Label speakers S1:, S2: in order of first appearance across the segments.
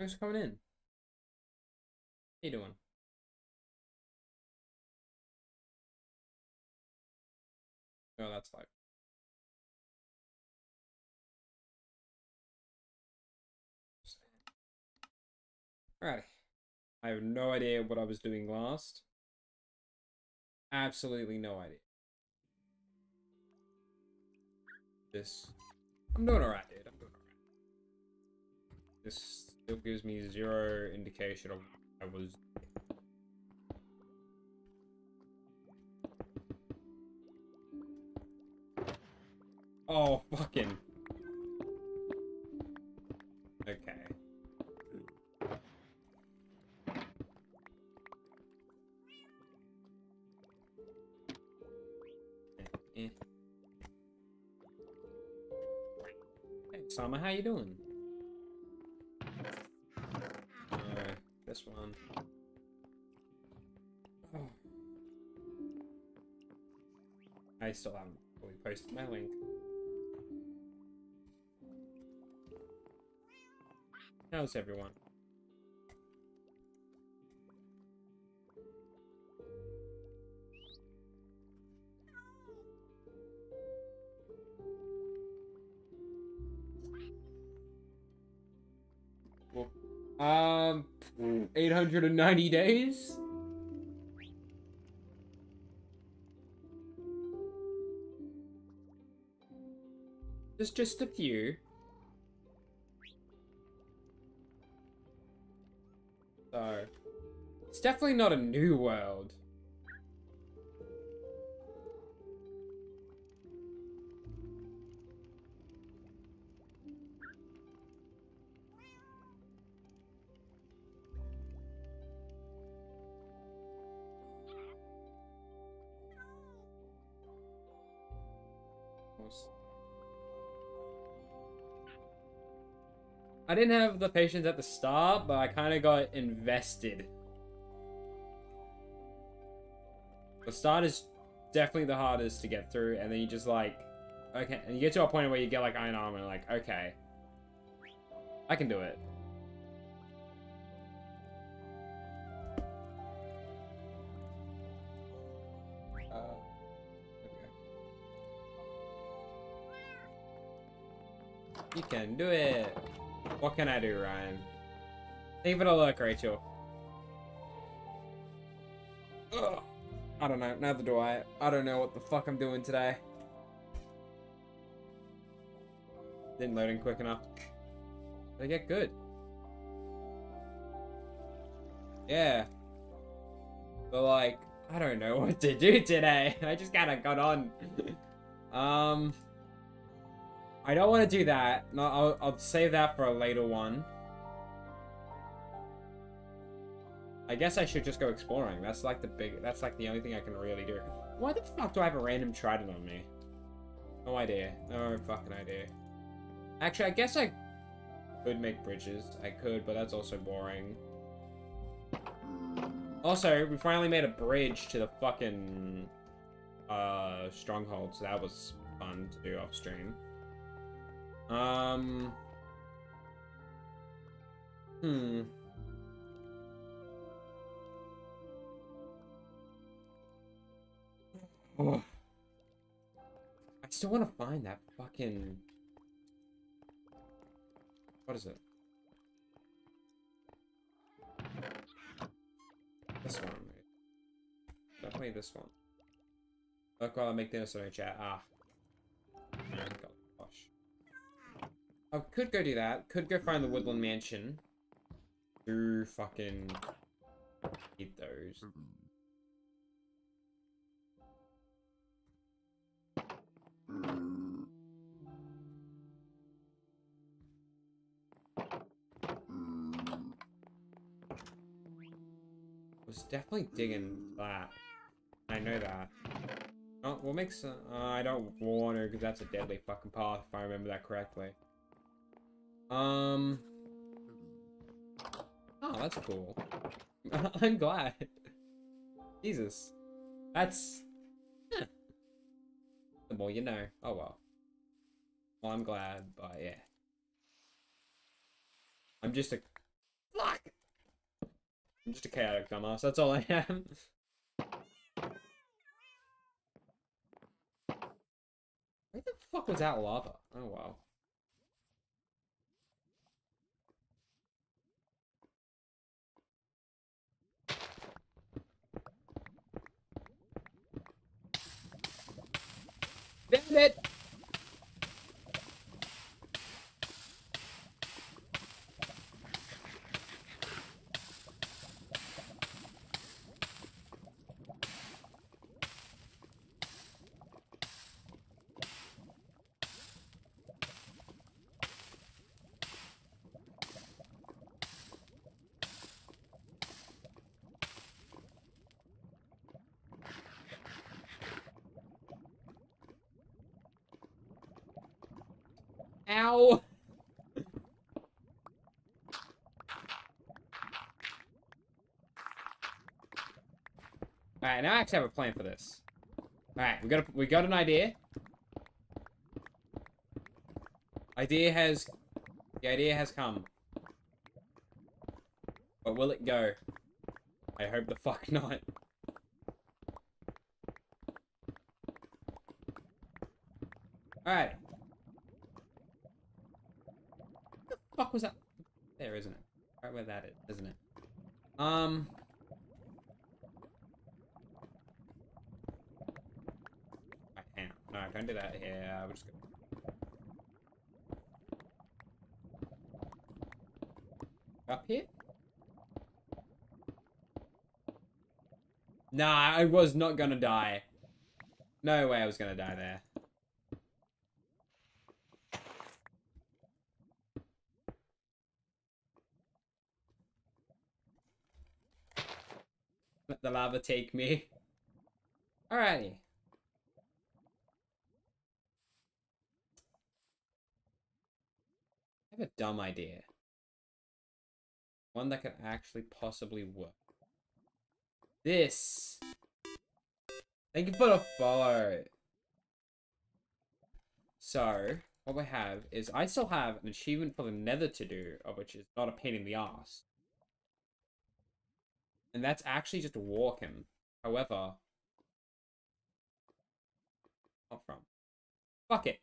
S1: Thanks for coming in. How you doing? Oh, that's like. Alrighty. I have no idea what I was doing last. Absolutely no idea. This. I'm doing alright, dude. I'm doing alright. This still gives me zero indication of I was. Oh, fucking. Okay. Eh. Hey, Sama, how you doing? This one. Oh. I still haven't fully posted my link. How's everyone? 890 days? There's just a few. So, it's definitely not a new world. I didn't have the patience at the start, but I kind of got invested. The start is definitely the hardest to get through, and then you just like, okay, and you get to a point where you get like iron armor, and like, okay, I can do it. Uh. You can do it. What can I do, Ryan? Leave it a look, Rachel. Ugh. I don't know. Neither do I. I don't know what the fuck I'm doing today. Didn't load in quick enough. They get good. Yeah. But like, I don't know what to do today. I just kind of got on. um. I don't want to do that. No, I'll, I'll save that for a later one. I guess I should just go exploring. That's like the big, that's like the only thing I can really do. Why the fuck do I have a random trident on me? No idea. No fucking idea. Actually, I guess I could make bridges. I could, but that's also boring. Also, we finally made a bridge to the fucking uh, stronghold, so that was fun to do off stream. Um. Hmm. Oh. I still want to find that fucking. What is it? This one. Definitely this one. Look while I make dinner so I chat. Ah. I could go do that. Could go find the Woodland Mansion. Do fucking eat those. Was definitely digging that. I know that. Oh, what makes... Uh, I don't want to, because that's a deadly fucking path, if I remember that correctly. Um... Oh, that's cool. I'm glad. Jesus. That's... The more you know. Oh well. Well, I'm glad, but yeah. I'm just a... Fuck! I'm just a chaotic dumbass. That's all I am. Where the fuck was that lava? Oh wow. werdet Ow! Alright, now I actually have a plan for this. Alright, we got a, we got an idea. Idea has the idea has come. But will it go? I hope the fuck not. Alright. the fuck was that? There, isn't it? Right where that is, isn't it? Um. Hang on. No, don't do that. Yeah, we'll just go. Up here? Nah, I was not gonna die. No way I was gonna die there. Take me. Alrighty. I have a dumb idea. One that could actually possibly work. This. Thank you for the follow. So, what we have is I still have an achievement for the nether to do, which is not a pain in the ass. And that's actually just walking. However, not from. Fuck it.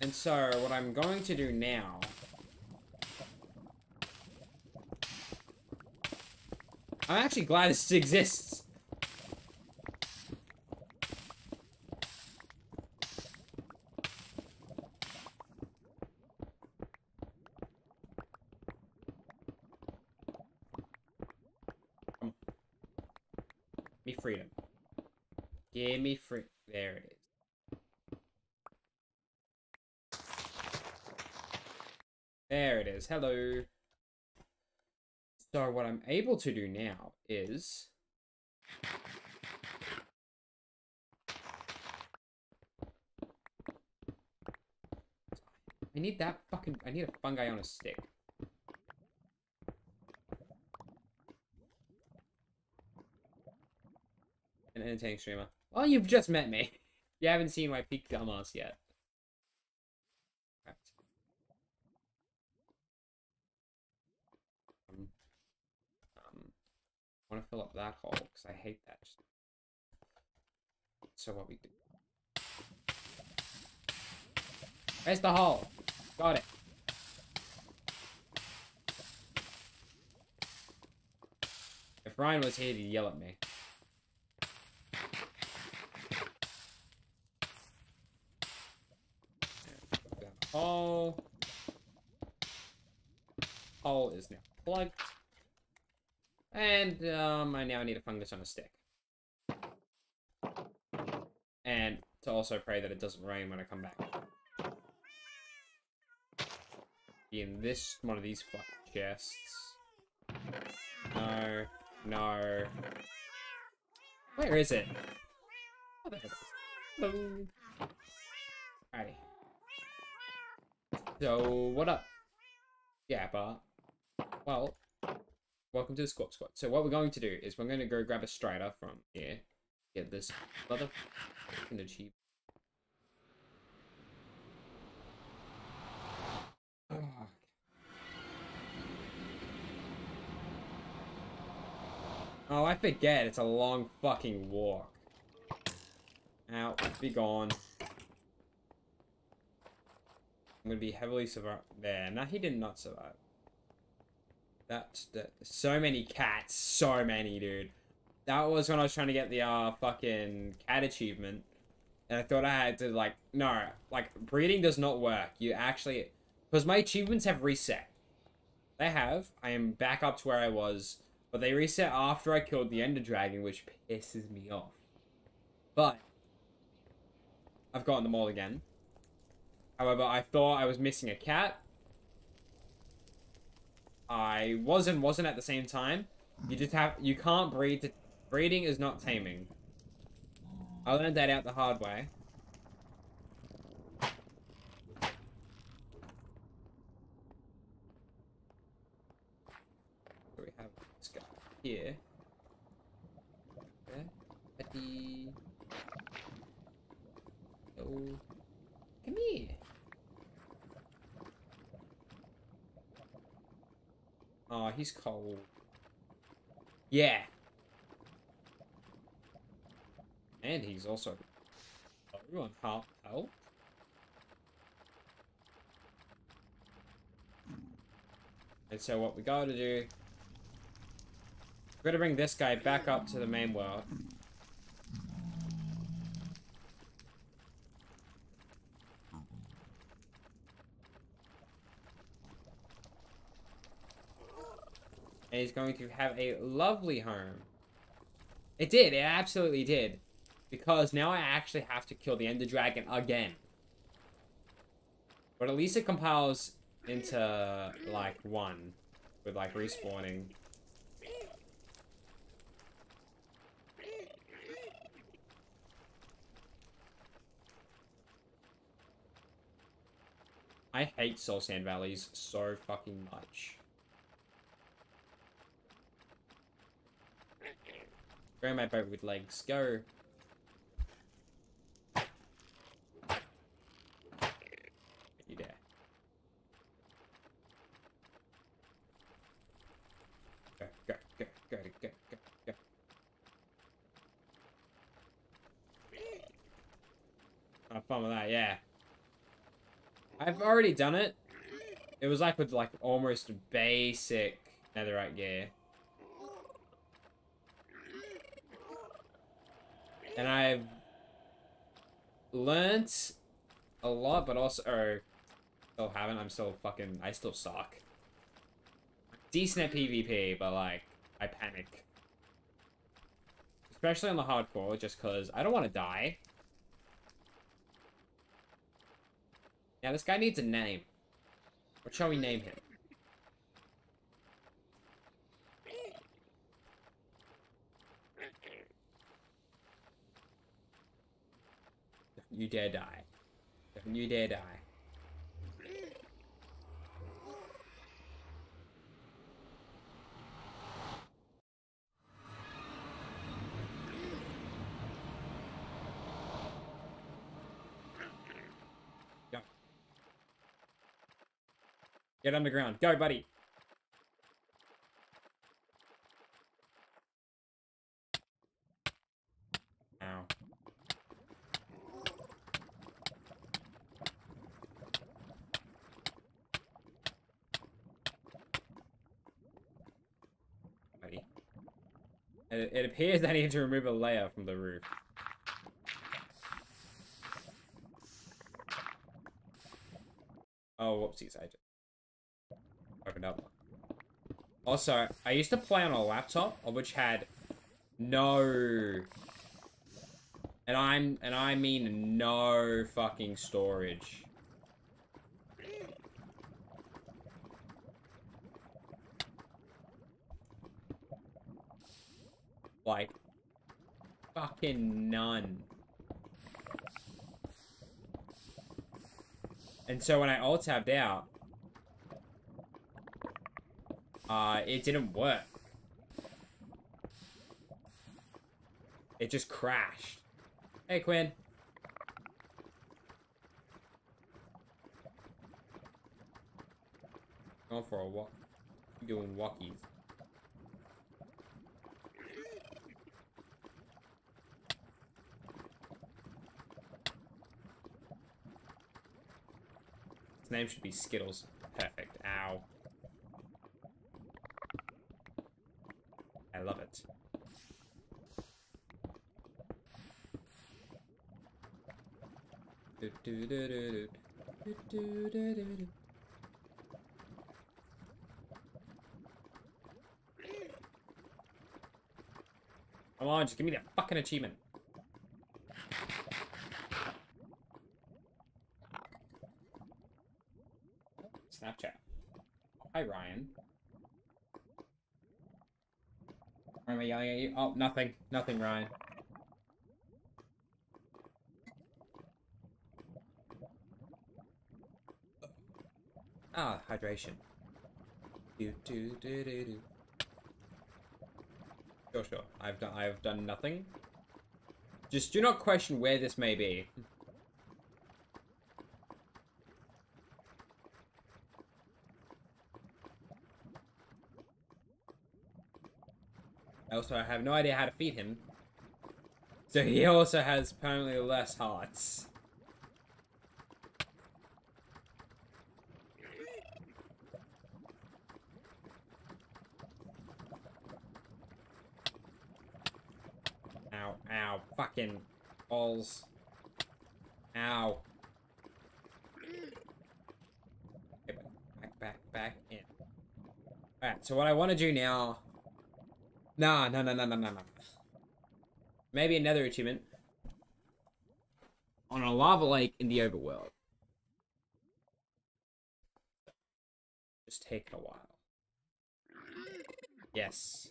S1: And so, what I'm going to do now... I'm actually glad this exists. Come. Me freedom. Give me free. There it is. There it is. Hello. So what I'm able to do now is... I need that fucking... I need a fungi on a stick. An entertaining streamer. Well, you've just met me. You haven't seen my peak dumbass yet. Um, um, I want to fill up that hole because I hate that. So what we do? Where's the hole? Got it. If Ryan was here, he'd yell at me. Hole. Hole is now plugged. And um, I now need a fungus on a stick. And to also pray that it doesn't rain when I come back. In this one of these fuck chests. No, no. Where is it? Oh, there it is. Hello. Alrighty. So, what up? Yeah, but, well, welcome to the Scorp Squad. So what we're going to do is we're going to go grab a Strider from here. Get this motherfucking achievement. Oh, I forget. It's a long fucking walk. Out. Be gone. I'm gonna be heavily survived. There. Nah, he did not survive. That's the so many cats, so many, dude. That was when I was trying to get the uh fucking cat achievement, and I thought I had to like no, like breeding does not work. You actually, because my achievements have reset. They have. I am back up to where I was, but they reset after I killed the Ender Dragon, which pisses me off. But I've gotten them all again. However, I thought I was missing a cat. I was and wasn't at the same time. You just have you can't breed to breeding is not taming. I learned that out the hard way. we have this guy here. Betty. Oh. Come here. Oh, he's cold. Yeah. And he's also low on health. health. And so what we gotta do... We're gonna bring this guy back up to the main world. And he's going to have a lovely home. It did, it absolutely did. Because now I actually have to kill the Ender Dragon again. But at least it compiles into, like, one. With, like, respawning. I hate Soul Sand Valleys so fucking much. Grab my boat with legs. Go. You there. Go, go, go, go, go, go, go. Have fun with that, yeah. I've already done it. It was like with like almost basic netherite gear. And I've learnt a lot, but also, or still haven't. I'm still fucking, I still suck. Decent at PvP, but like, I panic. Especially on the hardcore, just because I don't want to die. Now, this guy needs a name. What shall we name him? You dare die. You dare die. Get underground. Go, buddy. It, it appears I need to remove a layer from the roof. Oh, whoopsies, I just opened up. Also, I used to play on a laptop, which had no, and I'm, and I mean no fucking storage. Like, fucking none. And so when I alt-tabbed out, uh, it didn't work. It just crashed. Hey, Quinn. Going for a walk. Doing walkies. His name should be Skittles. Perfect. Ow. I love it. Come on, just give me that fucking achievement. Hi, Ryan. Am I yelling at you? Oh, nothing. Nothing, Ryan. Ah, hydration. Do do do do do. Sure, sure. I've done. I've done nothing. Just do not question where this may be. Also, I have no idea how to feed him. So he also has apparently less hearts. Ow, ow, fucking balls. Ow. Back, back, back in. Alright, so what I want to do now... Nah, no, no, no, no, no, no. Maybe another achievement. On a lava lake in the overworld. Just taking a while. Yes.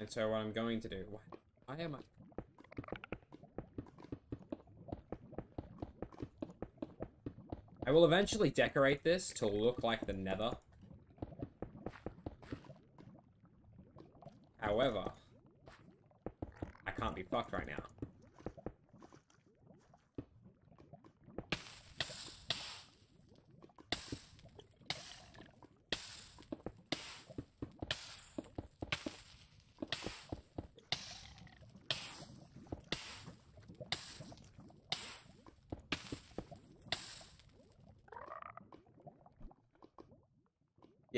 S1: And so what I'm going to do... Why, why am I... I will eventually decorate this to look like the nether. However, I can't be fucked right now.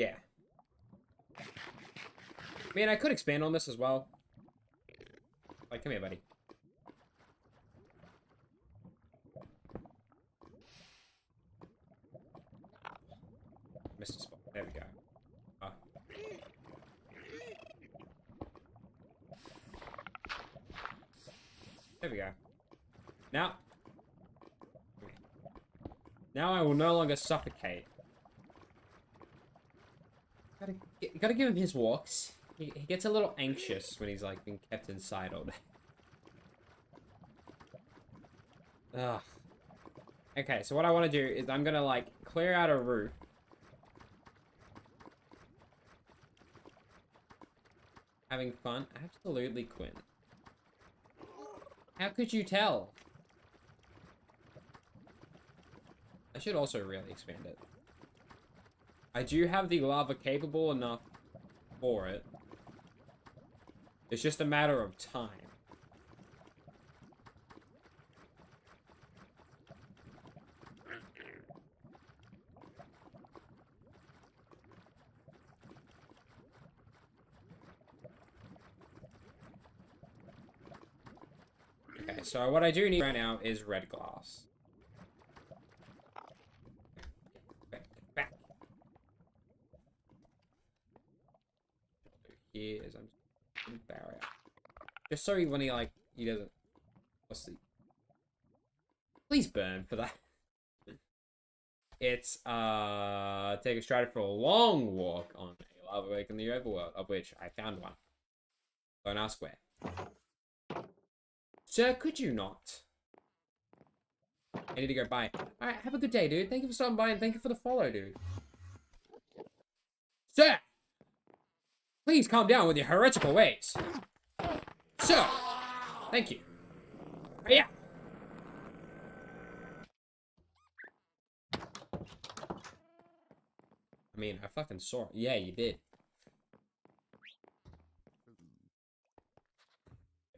S1: Yeah. I mean, I could expand on this as well. Like, come here, buddy. Missed a spot. There we go. Ah. There we go. Now. Now I will no longer suffocate. Gotta, gotta give him his walks. He, gets a little anxious when he's like being kept inside all day. Ugh. Okay, so what I want to do is I'm gonna like clear out a roof. Having fun? Absolutely, Quinn. How could you tell? I should also really expand it. I do have the lava capable enough for it. It's just a matter of time. Okay, so what I do need right now is red glass. Back, back. Here is I'm barrier. Just so he, when he like he doesn't what's the Please burn for that. It's uh take a strider for a long walk on a lava lake in the overworld, of which I found one. Don't ask where. Sir, could you not? I need to go bye. Alright, have a good day, dude. Thank you for stopping by and thank you for the follow, dude. Sir! Please calm down with your heretical ways. Sir! Thank you. Yeah. I mean, I fucking saw it. Yeah, you did.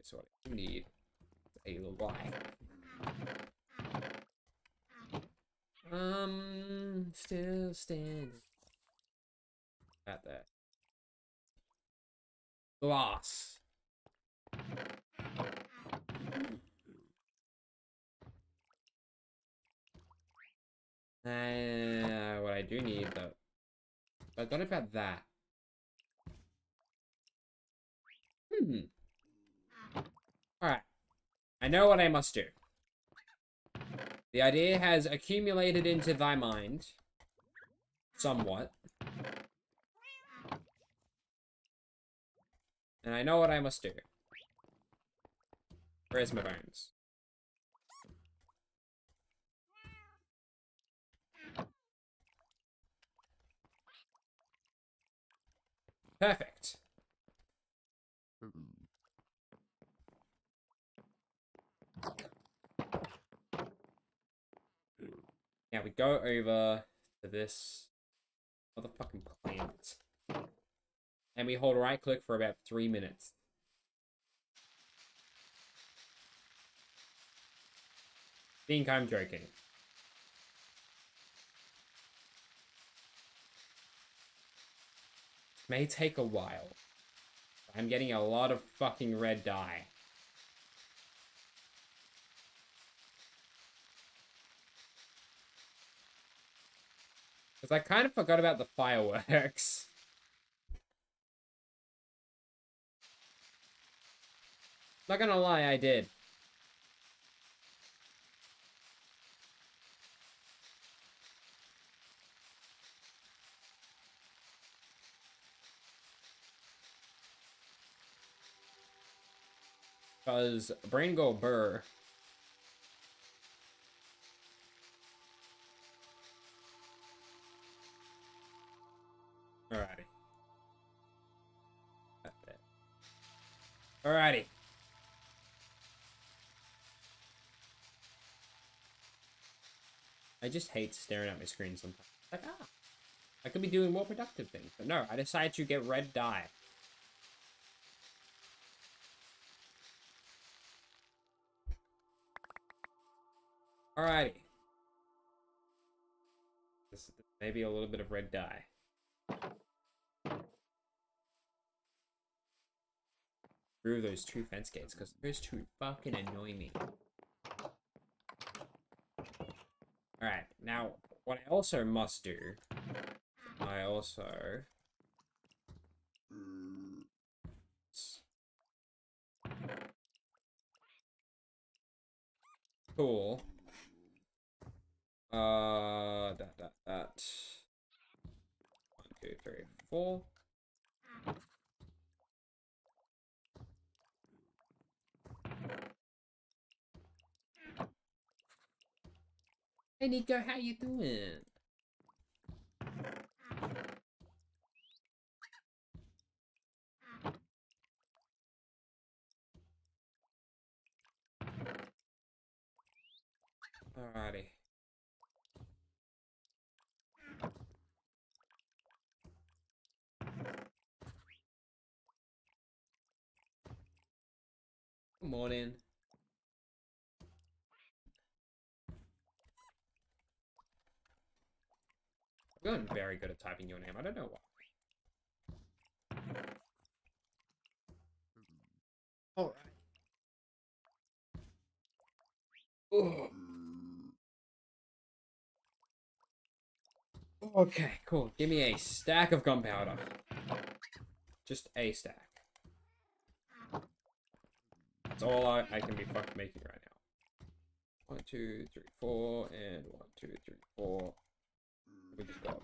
S1: so what I need a Y. Um, still standing. At that. Glass. Uh, what I do need though. I thought about that. Hmm. Alright. I know what I must do. The idea has accumulated into thy mind. Somewhat. And I know what I must do. Where's my bones? Perfect. Now we go over to this motherfucking plant. And we hold right click for about three minutes. Think I'm joking. May take a while. I'm getting a lot of fucking red dye. Because I kind of forgot about the fireworks. Not gonna lie, I did. Because brain go burr. Alrighty. Alrighty. I just hate staring at my screen sometimes. Like, ah, I could be doing more productive things. But no, I decided to get red dye. Alrighty. This maybe a little bit of red dye. Through those two fence gates, because those two fucking annoy me. Alright, now, what I also must do, I also... Cool. Uh, that, that, that. One, two, three, four. Hey Nico, how you doing? Alrighty. Morning. I'm very good at typing your name. I don't know why. Oh. Alright. Okay, cool. Give me a stack of gunpowder. Just a stack. That's all I, I can be fucking making right now. One, two, three, four, and one, two, three, four. We just got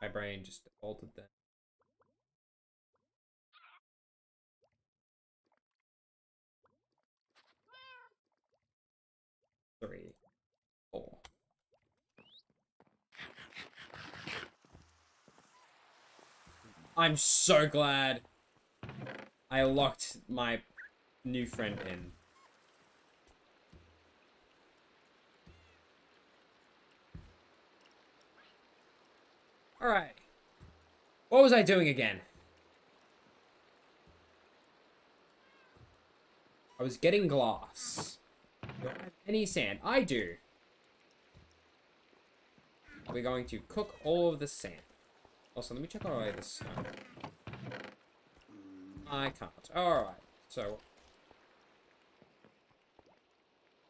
S1: My brain just altered that. Three, four. I'm so glad I locked my new friend in. Alright. What was I doing again? I was getting glass. Any sand. I do. We're going to cook all of the sand. Also, let me check out this snow. I can't. Alright, so...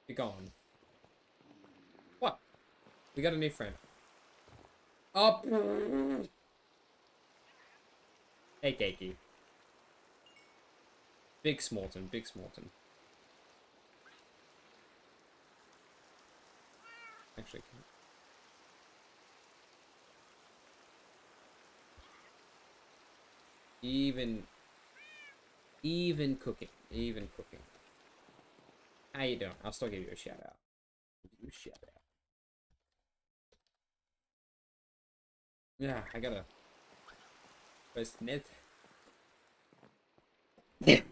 S1: Be gone. What? We got a new friend. Up! Hey, Keiki. Big Smolton, big Smolton. Actually, even, even cooking, even cooking. How you doing? I'll still give you a shout out. Give you a shout out. Yeah, I gotta First net.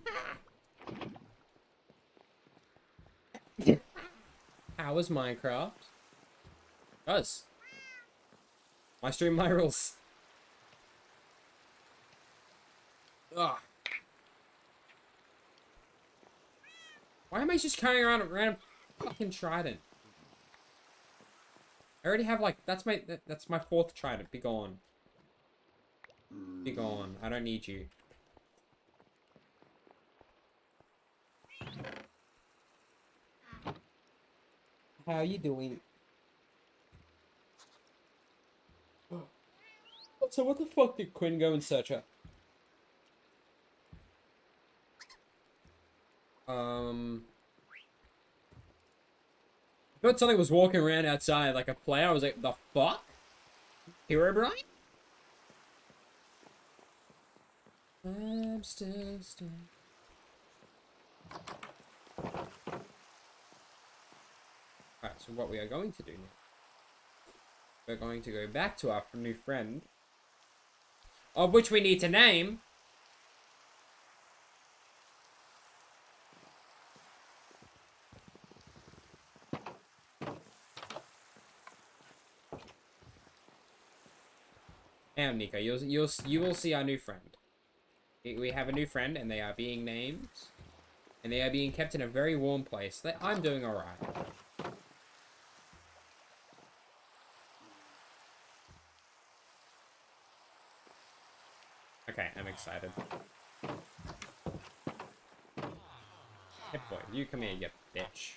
S1: How was Minecraft? Us. My stream, my rules. Ugh. Why am I just carrying around a random fucking trident? I already have like that's my that, that's my fourth trident. Be gone. Be gone. I don't need you. How are you doing? So what the fuck did Quinn go and search her? Um... I thought something was walking around outside like a player. I was like, the fuck? Herobrine? I'm still, still. Alright, so what we are going to do now. We're going to go back to our new friend. Of which we need to name. Now, Nico, you'll, you'll, you will see our new friend. We have a new friend, and they are being named. And they are being kept in a very warm place. I'm doing alright. Okay, I'm excited. Hey boy, you come here, you bitch.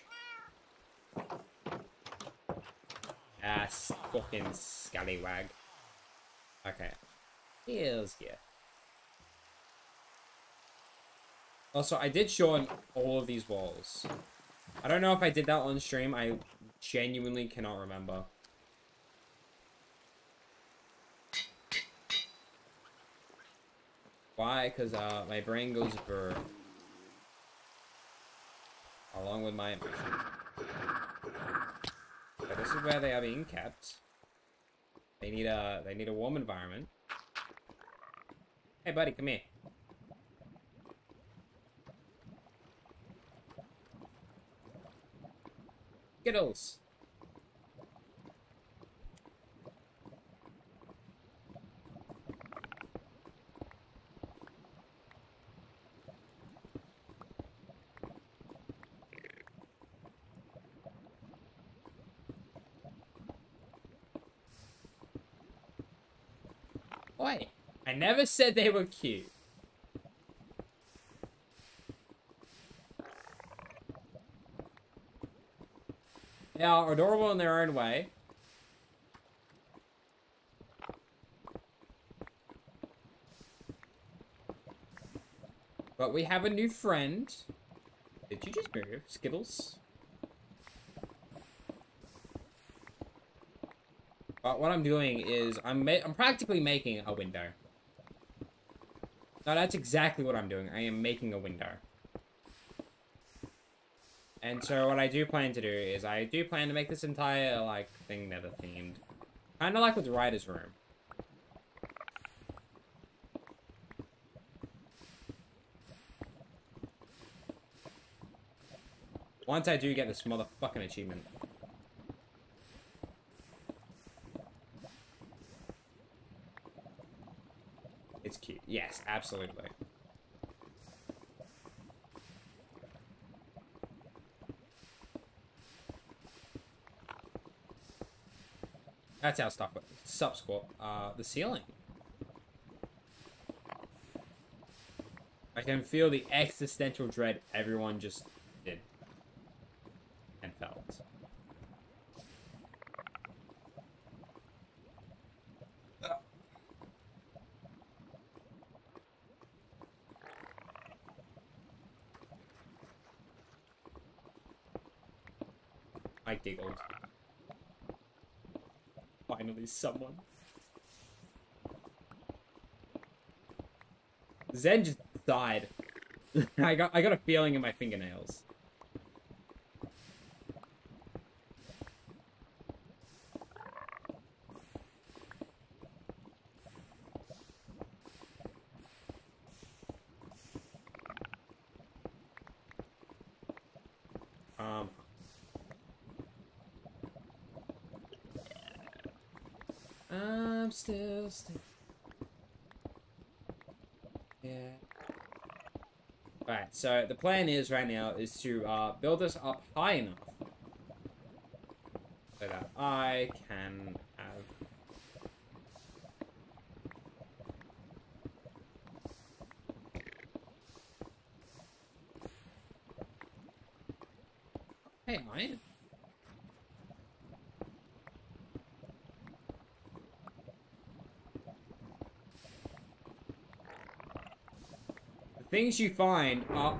S1: Ah, fucking scallywag. Okay. Here's here. Also, I did show on all of these walls. I don't know if I did that on stream. I genuinely cannot remember. Why? Because uh, my brain goes for along with my emotion. This is where they are being kept. They need a they need a warm environment. Hey buddy, come here. Skittles. Oi, I never said they were cute. They are adorable in their own way. But we have a new friend. Did you just move, Skittles? But what I'm doing is I'm I'm practically making a window. Now that's exactly what I'm doing. I am making a window. And so what I do plan to do is I do plan to make this entire, like, thing nether themed. Kind of like with the Writer's Room. Once I do get this motherfucking achievement. It's cute. Yes, absolutely. That's how stuff works. Sup, squat. Uh, the ceiling. I can feel the existential dread everyone just did and felt. I giggled. Finally, someone. Zen just died. I got I got a feeling in my fingernails. Um. I'm still still. Yeah. Alright, so the plan is right now is to uh, build this up high enough so that I can have Hey, Iron. The things you find are...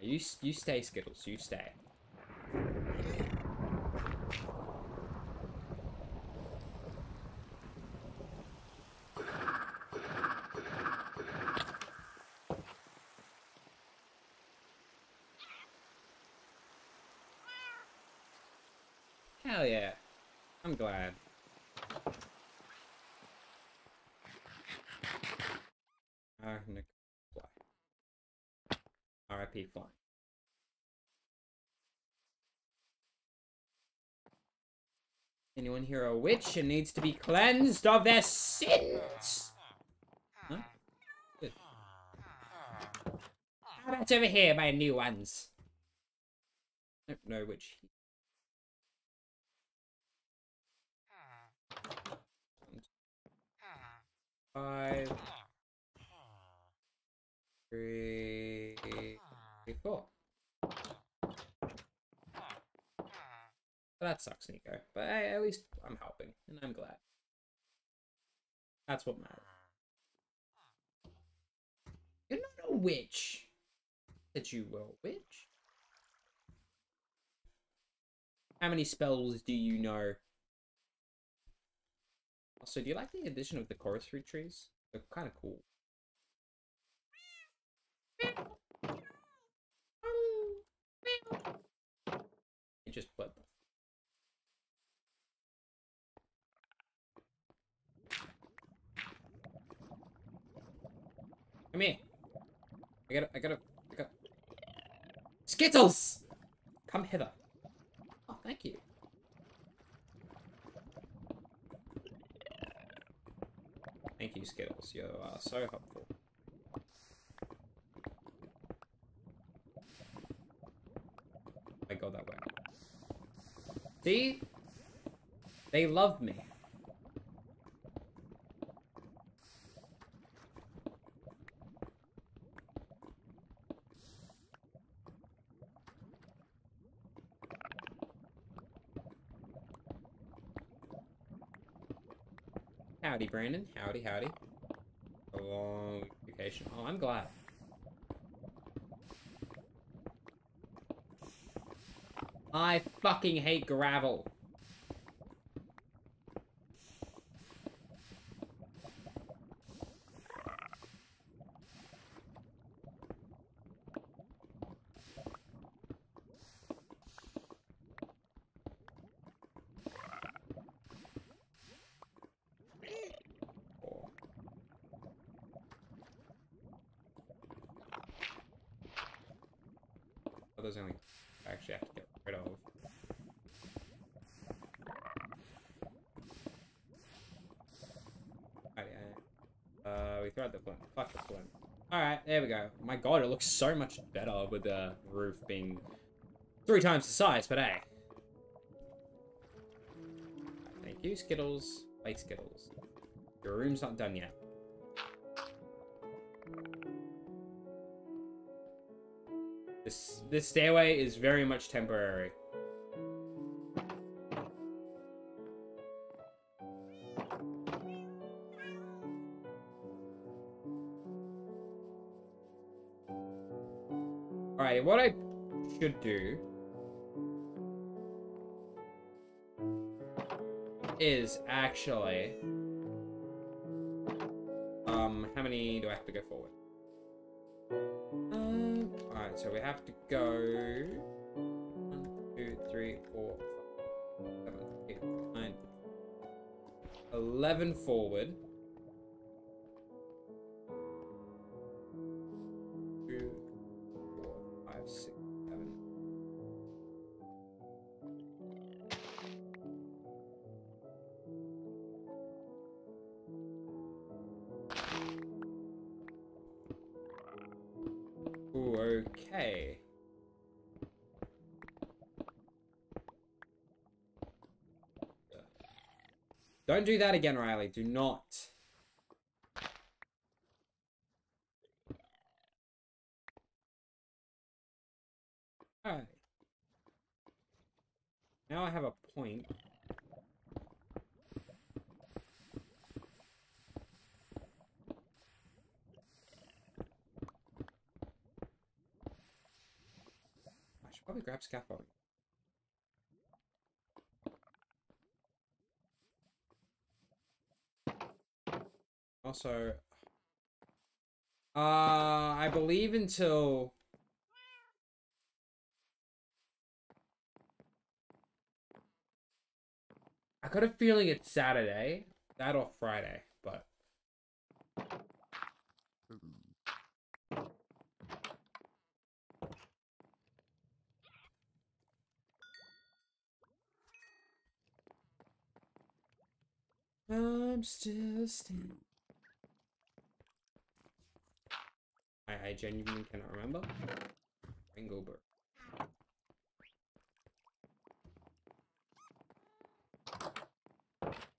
S1: You, you stay, Skittles. You stay. Hell yeah. I'm glad. Ah. R.I.P. Fly. Anyone here a witch and needs to be cleansed of their sins? Huh? Good. How about over here, my new ones? Nope, no witch. Five, three, four. that sucks, Nico. But hey, at least I'm helping, and I'm glad. That's what matters. You're not a witch. That you were witch. How many spells do you know? Also, do you like the addition of the chorus fruit trees? They're kind of cool. It just what Come here. I gotta, I gotta, I gotta. Skittles! Come hither. Oh, thank you. Thank you, Skittles. You are uh, so helpful. I go that way. See? They love me. Howdy, Brandon. Howdy, howdy. Long vacation. Oh, I'm glad. I fucking hate gravel. Oh. Oh, those only... I actually have to get tried the flint. Alright, there we go. My god, it looks so much better with the roof being three times the size, but hey. Thank you, Skittles. Fake Skittles. Your room's not done yet. This this stairway is very much temporary. What I should do is actually um how many do I have to go forward? Um, alright, so we have to go one, two, three, four, five, seven, eight, nine, eleven forward. Don't do that again, Riley. Do not. Alright. Now I have a point. I should probably grab scaffolding. Also, uh, I believe until I got a feeling it's Saturday, that or Friday, but I'm still standing. I, I genuinely cannot remember. Ringober.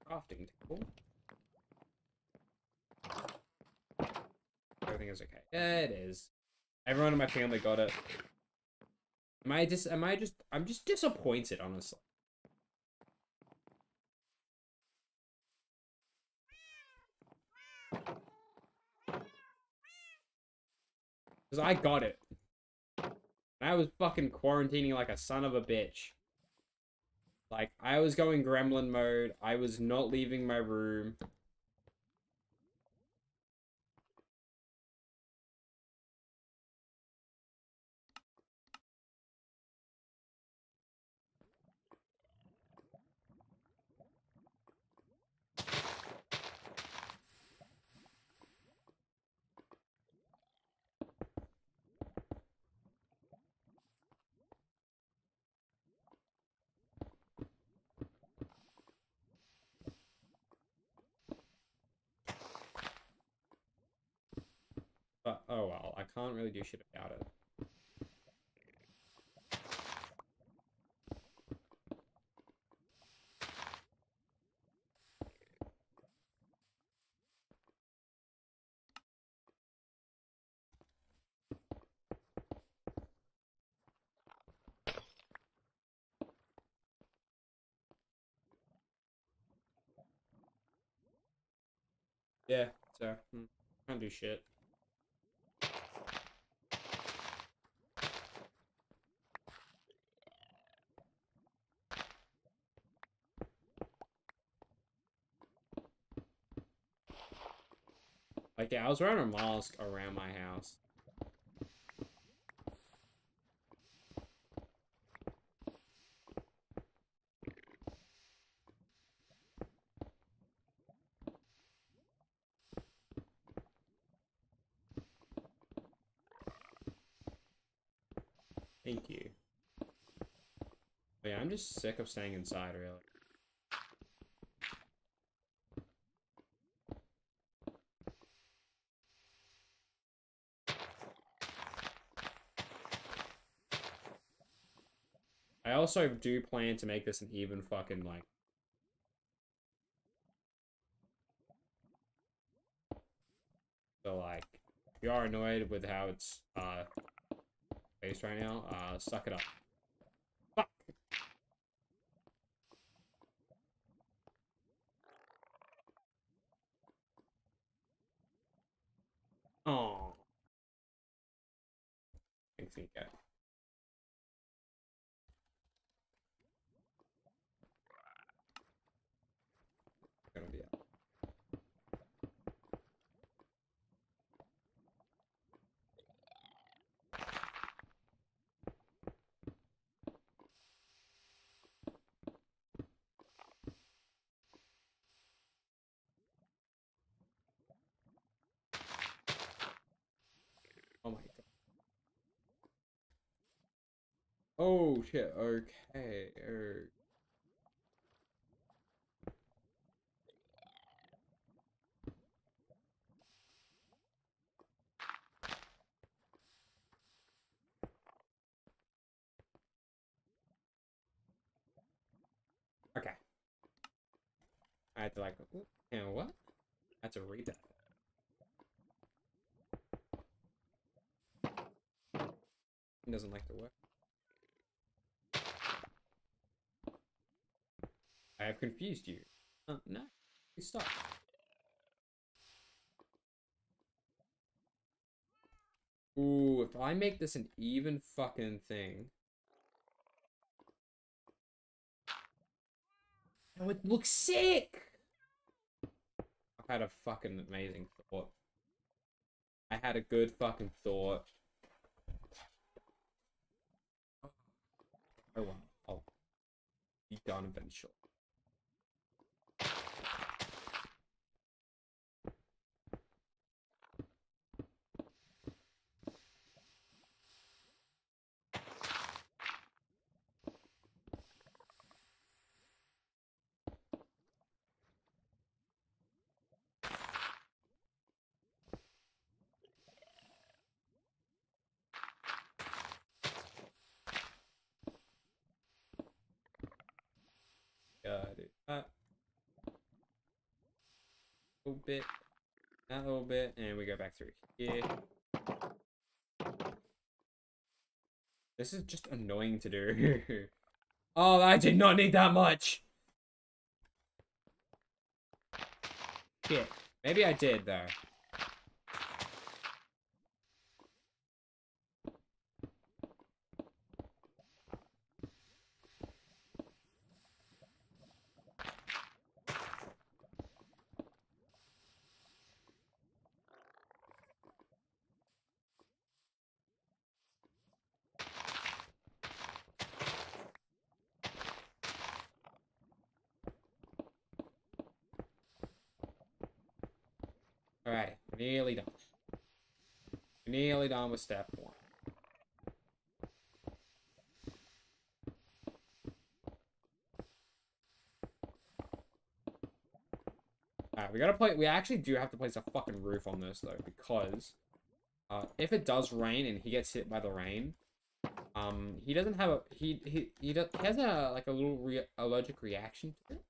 S1: Crafting table. Everything is okay. Yeah, it is. Everyone in my family got it. Am I just? Am I just? I'm just disappointed, honestly. Because I got it. I was fucking quarantining like a son of a bitch. Like, I was going gremlin mode. I was not leaving my room. But, oh well, I can't really shit about it. Yeah, so, hmm, can't do shit. Yeah, I was wearing a mask around my house. Thank you. But yeah, I'm just sick of staying inside, really. Also do plan to make this an even fucking like. So like, if you are annoyed with how it's uh based right now, uh, suck it up. Fuck. Oh. Makes me Oh shit, okay. er, Okay. I had to like, "Oop, and what? I had to read that. He doesn't like to work. I have confused you. Uh, no, please stop. Ooh, if I make this an even fucking thing. Oh, it looks sick! I had a fucking amazing thought. I had a good fucking thought. Oh well, I'll be done eventually. Got it. Up. A little bit. That little bit. And we go back through here. This is just annoying to do. oh, I did not need that much. Shit. Maybe I did, though. Alright, nearly done. Done with step one. Alright, we gotta play. We actually do have to place a fucking roof on this though, because uh, if it does rain and he gets hit by the rain, um, he doesn't have a he he he, does, he has a like a little re allergic reaction to it.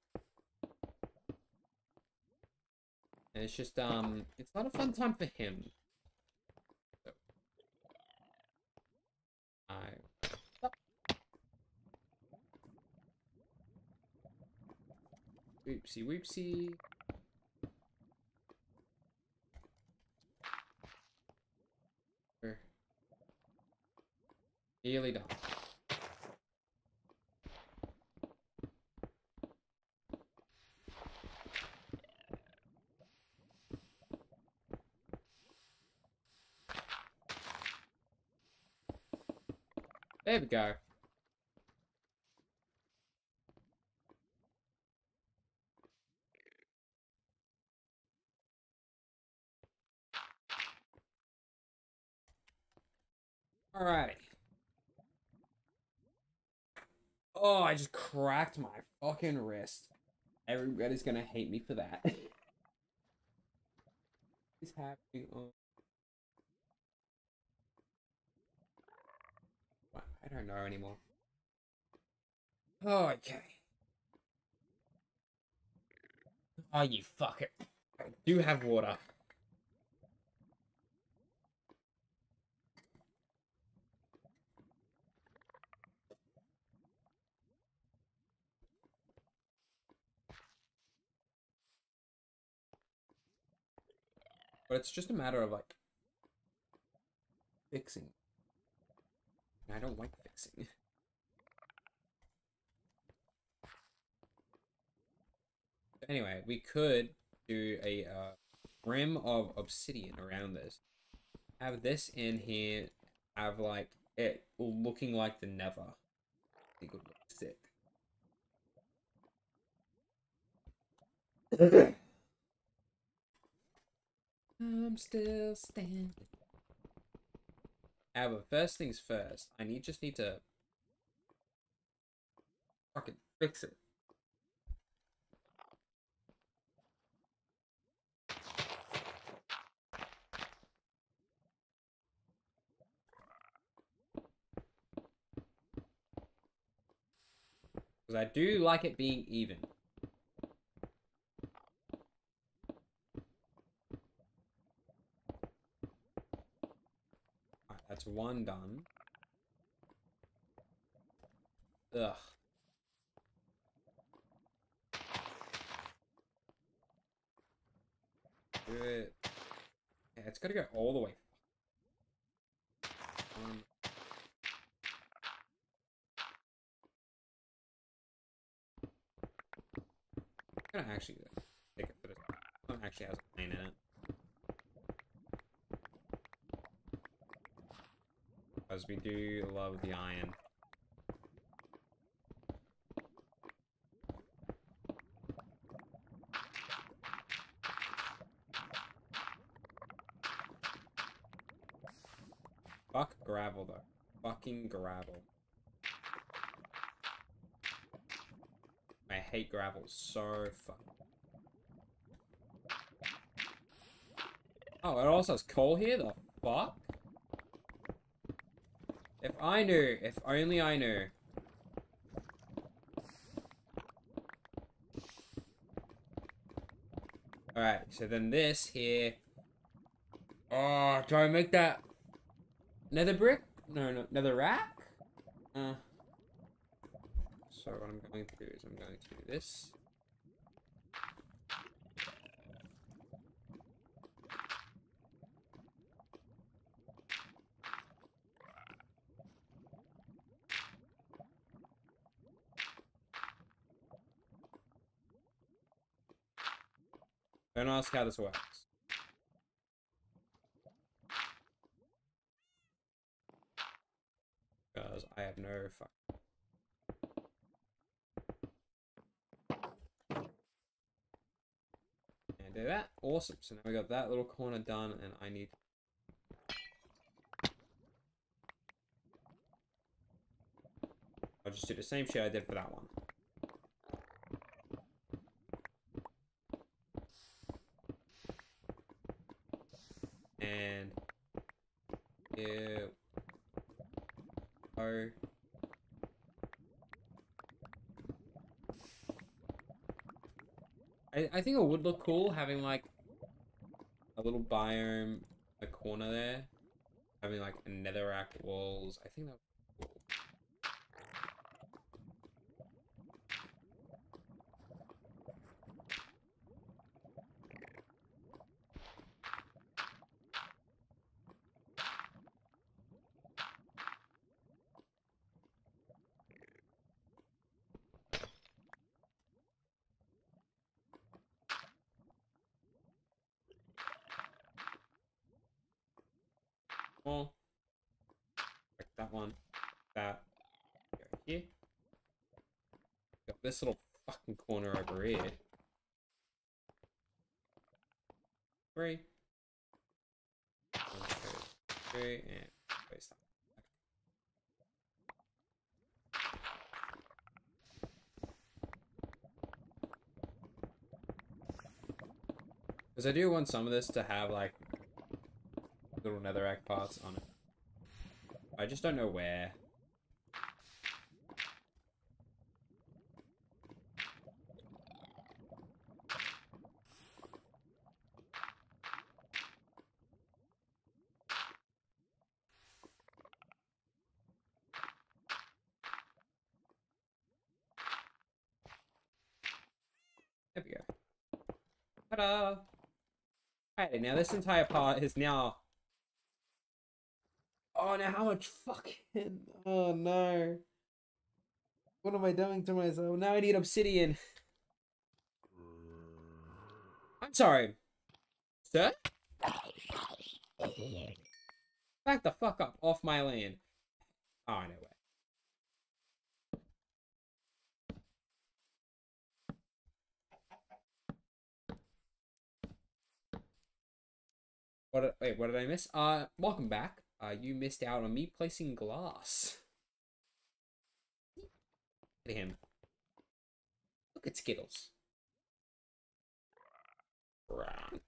S1: And it's just, um, it's not a fun time for him. I... Stop. Whoopsie whoopsie. Er. Nearly done. There we go. Alrighty. Oh, I just cracked my fucking wrist. Everybody's gonna hate me for that. Happening. I don't know anymore. Oh, okay. Oh, you fucker. I do have water. But it's just a matter of like fixing. I don't like fixing. anyway, we could do a uh, rim of obsidian around this. Have this in here. Have like it looking like the nether. I think it would look sick. I'm still standing. However, first things first, I need just need to fucking fix it. Because I do like it being even. Alright, that's one done. Ugh. Do it. Yeah, it's gotta go all the way. Um, I'm gonna actually take it for this. Actually has iron in it. Because we do love the iron. Fuck gravel though. Fucking gravel. I hate gravel so fuck. Oh, it also has coal here? The fuck? I knew, if only I knew. Alright, so then this here. Oh, do I make that nether brick? No, no, nether rack? Uh. So what I'm going to do is I'm going to do this. Don't ask how this works. Because I have no fuck. And do that. Awesome. So now we got that little corner done, and I need. I'll just do the same shit I did for that one. And ew. Oh. I, I think it would look cool having like a little biome, a corner there, having like netherrack walls. I think that would be cool. Well, like that one, that, go here. Got this little fucking corner over here. Three. One, two, three, and. Because I do want some of this to have like little netherrack parts on it. I just don't know where. Alright, now this entire part is now... Oh, now how much fucking... Oh, no. What am I doing to myself? Now I need obsidian. I'm sorry. Sir? Back the fuck up off my land. Oh, no way. What? Wait, what did I miss? Uh, welcome back. Uh, you missed out on me placing glass. Look at him. Look at Skittles. What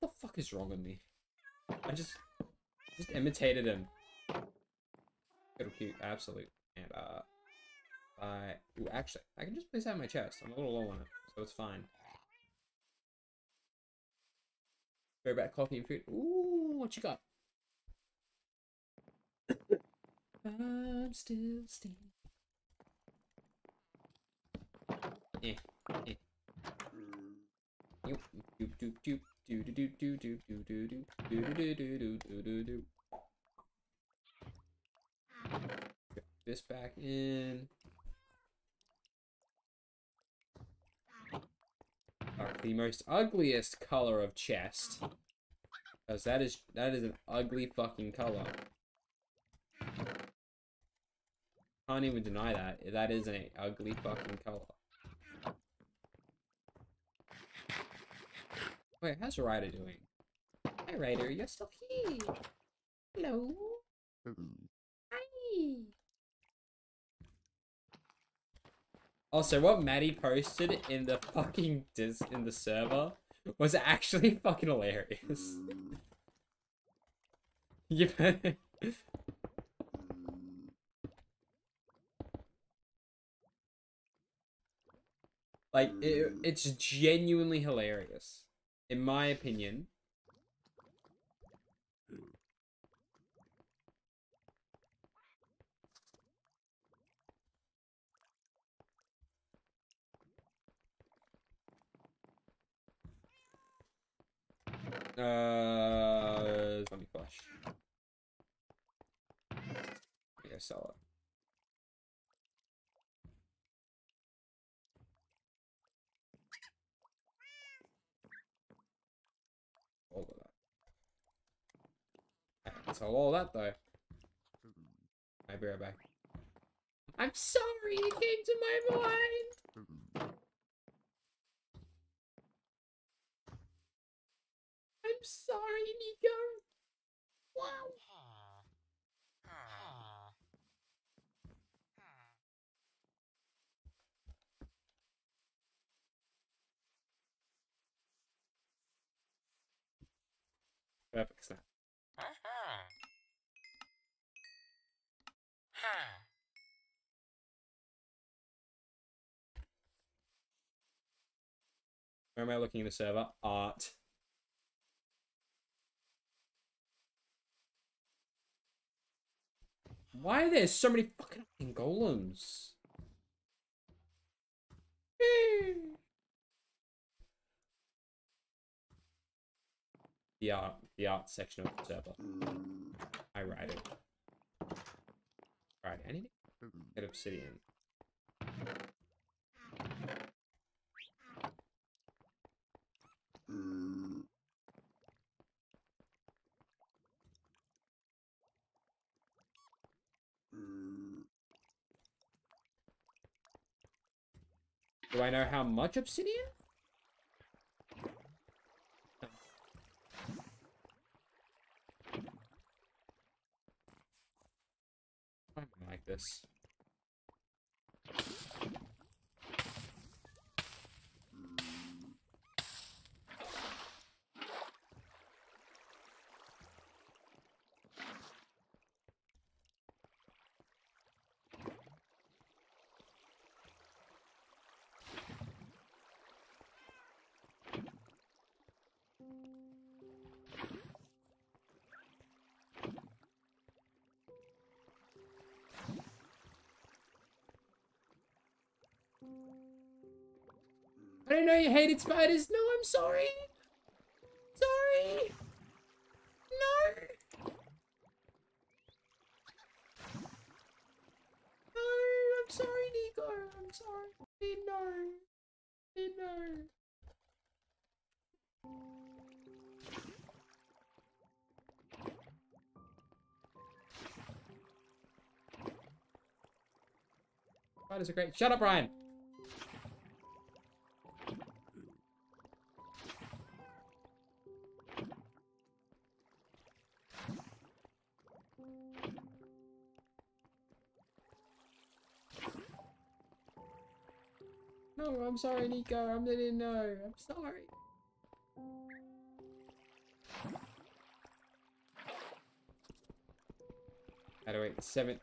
S1: the fuck is wrong with me? I just just imitated him. Little cute, absolute. And uh I ooh, actually I can just place that in my chest. I'm a little low on it, so it's fine. Go back coffee and food. Ooh, what you got? I'm still standing. Eh, eh. This back in. The most ugliest color of chest. Because that is that is an ugly fucking color. Can't even deny that. That is an ugly fucking color. Wait, how's Ryder doing? Hi Ryder, you're still here. Hello. Mm. Hi. Also, what Maddie posted in the fucking dis in the server was actually fucking hilarious. you like it, it's genuinely hilarious, in my opinion. Uh, zombie. I guess sell it. All of that. I can sell all that though. I'll be right back. I'm sorry, it came to my mind. Sorry, Nico. Wow. Perfect snap. Where am I looking in the server? Art. Why are there so many fucking golems? the art, the art section of the server. I write it. Right, I need to get obsidian. Do I know how much obsidian? I like this. Didn't know you hated spiders. No, I'm sorry. Sorry. No. No, I'm sorry, Nico. I'm sorry. Didn't know. Spiders are great. Shut up, Ryan. No, I'm sorry, Nico. I didn't know. I'm sorry. How do I wait? Seven.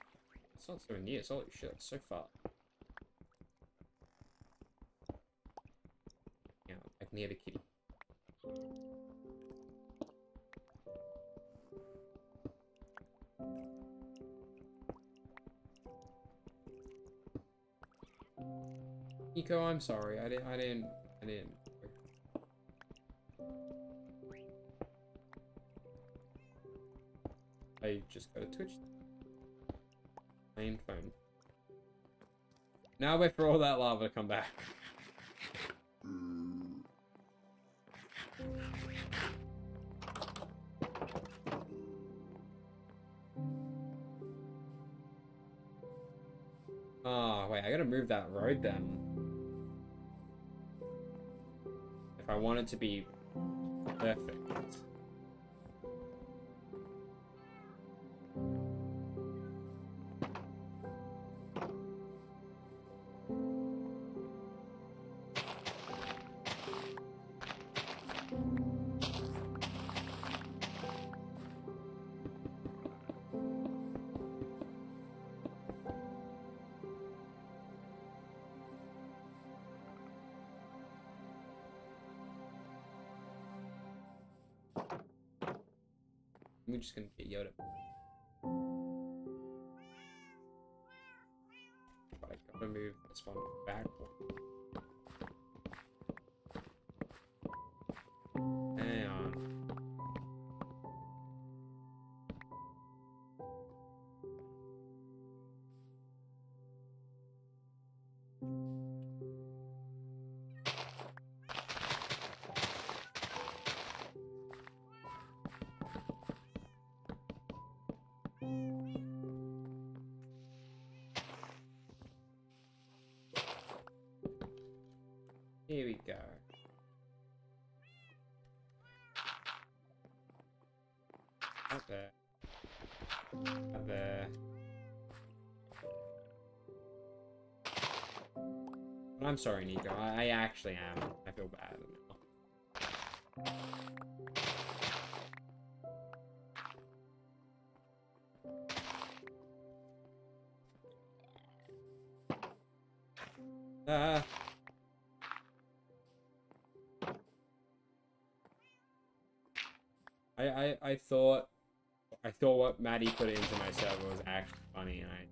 S1: It's not seven years. Holy shit, that's so far. Yeah, I can hear the kitty. Nico, I'm sorry. I didn't. I didn't. I didn't. I just got a Twitch. Main phone. Now wait for all that lava to come back. Oh, wait, I gotta move that road then. I want it to be perfect. I'm sorry, Nico. I, I actually am. I feel bad now. Ah. I, I, I thought I thought what Maddie put into my server was actually funny and I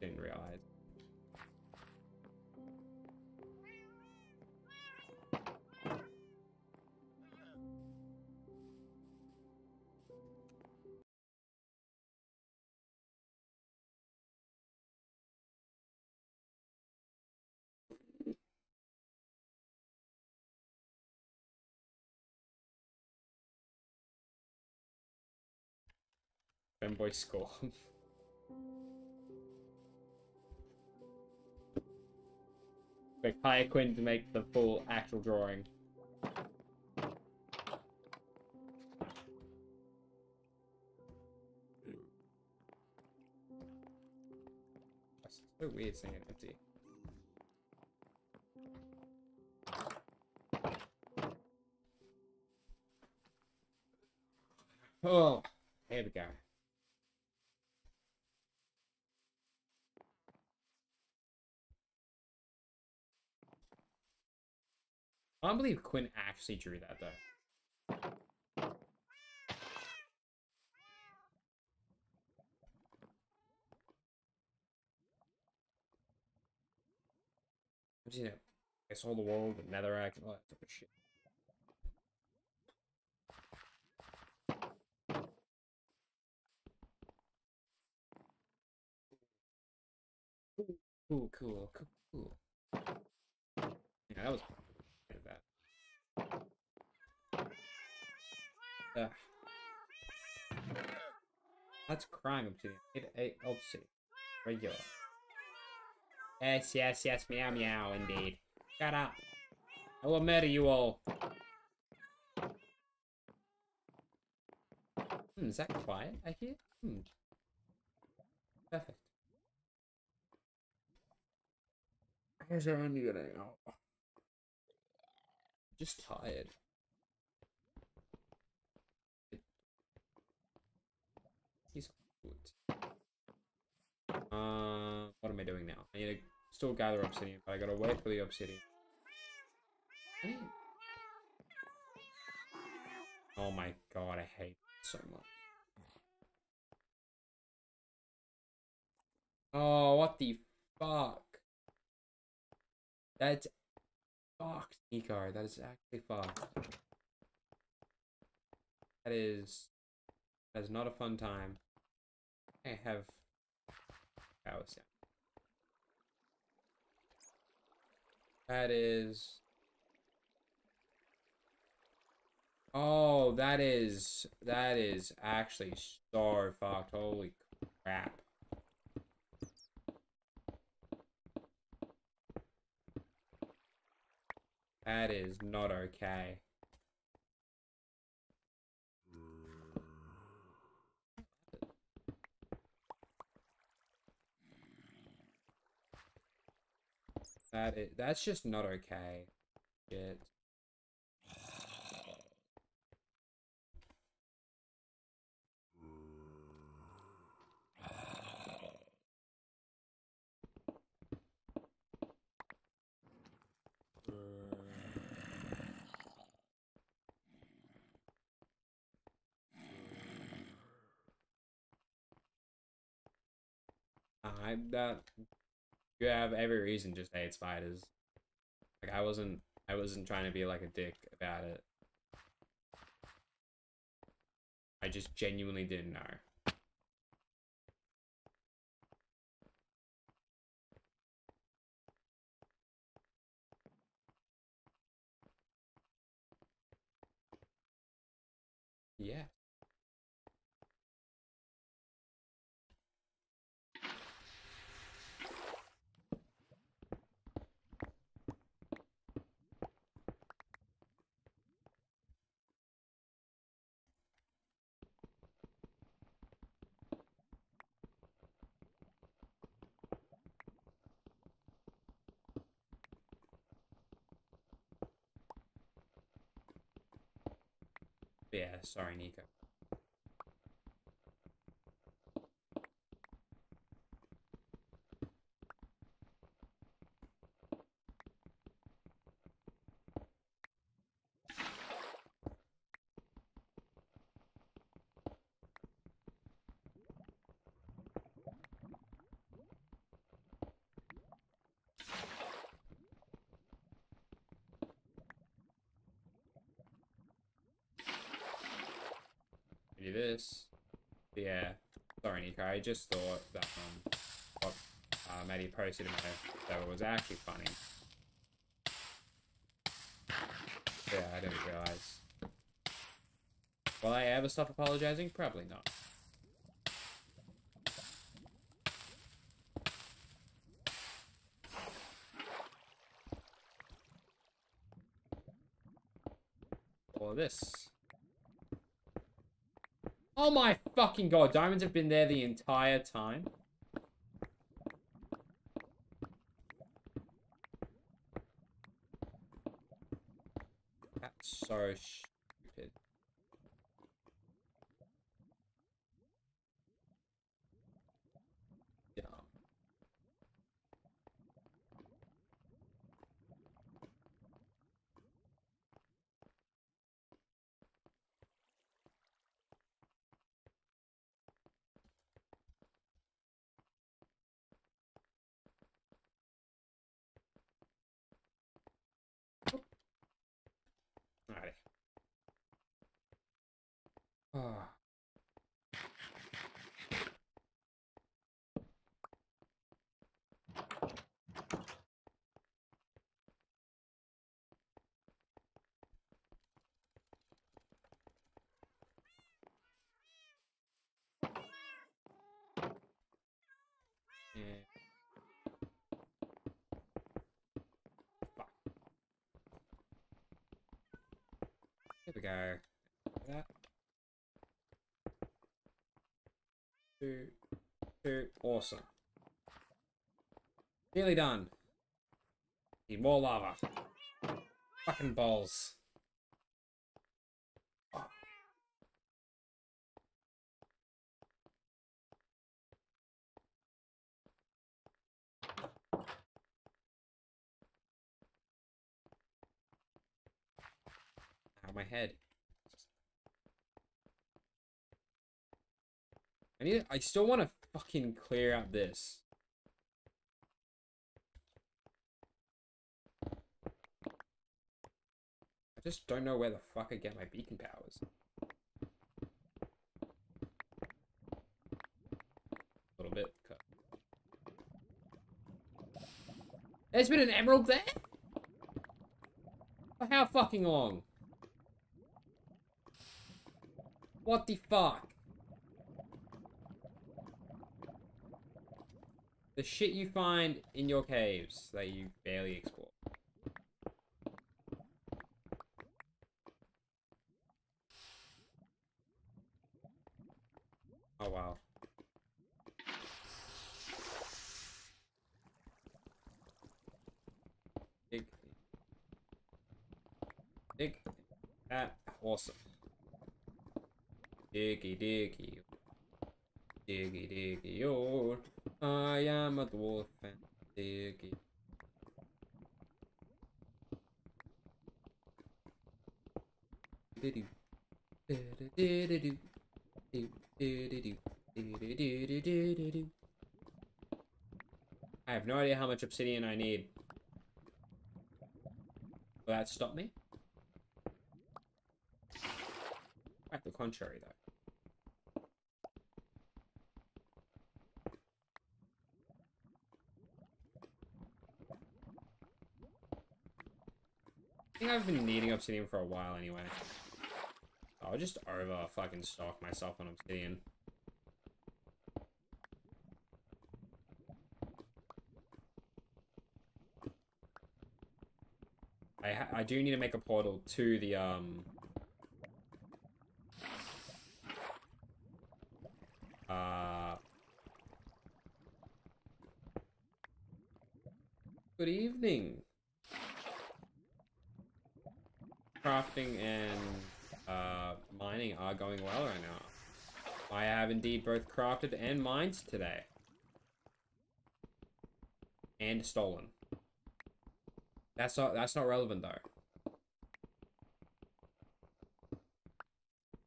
S1: didn't realize. Fanboy score. Like hire Quinn to make the full actual drawing. That's so weird seeing it empty. Oh, here we go. I don't believe Quinn actually drew that though. I'm just gonna I saw the world, the netherrack, and all that type of shit. Cool, cool, cool. Yeah, that was that. Ugh. That's crying obsidian. Hit eight obsidian. Regular. Yes, yes, yes, meow meow, indeed. Shut up. I will murder you all. Hmm, is that quiet, I hear? Hmm. Perfect. How's everyone out? Just tired. He's good. Uh, what am I doing now? I need to still gather obsidian, but I gotta wait for the obsidian. Oh my god, I hate so much. Oh, what the fuck? That's fucked, Nico. That is actually fucked. That is that is not a fun time. I have hours down. That is Oh, that is that is actually so fucked. Holy crap. That is not okay. That is, that's just not okay. Shit. I that you have every reason just to hate spiders. Like I wasn't I wasn't trying to be like a dick about it. I just genuinely didn't know. Yeah. Yeah, sorry, Nico. This. Yeah. Sorry, Nico. I just thought that um, what uh, Maddie posted in that was actually funny. Yeah, I didn't realize. Will I ever stop apologizing? Probably not. This. Oh my fucking god, diamonds have been there the entire time. That's so stupid. Dumb. Go. That. Two. Two. Awesome. Nearly done. Need more lava. Fucking balls. My head. I need. I still want to fucking clear out this. I just don't know where the fuck I get my beacon powers. A little bit. Cut. There's been an emerald there? For how fucking long? What the fuck? The shit you find in your caves that you barely explore. Oh wow. Dig. Dig. That awesome. Diggy diggy. Diggy diggy oh. I am a dwarf and diggy. I have no idea how much obsidian I need. Will that stop me? Quite the contrary, though. I think I've been needing obsidian for a while anyway. I'll just over fucking stock myself on obsidian. I I do need to make a portal to the um uh Good evening. Crafting and uh, mining are going well right now. I have indeed both crafted and mined today. And stolen. That's not that's not relevant though.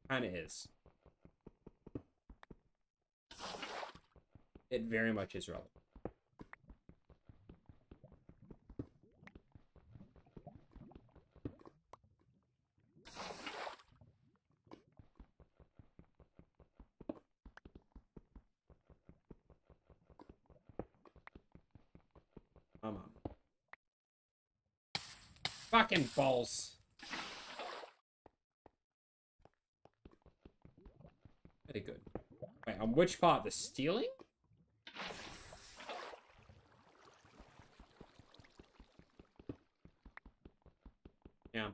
S1: Kinda is. It very much is relevant. Come on. Fucking balls. Very good. Wait, on which part? The stealing? Yeah.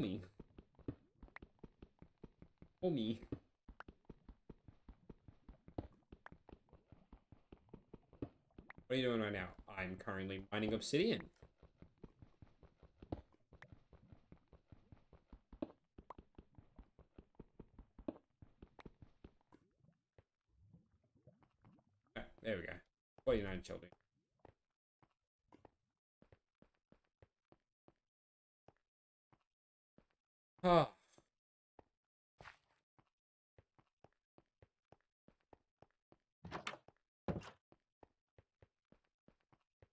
S1: Homie. Homie. Oh, what are you doing right now? I'm currently mining obsidian. Ah, there we go. 49 children. Oh.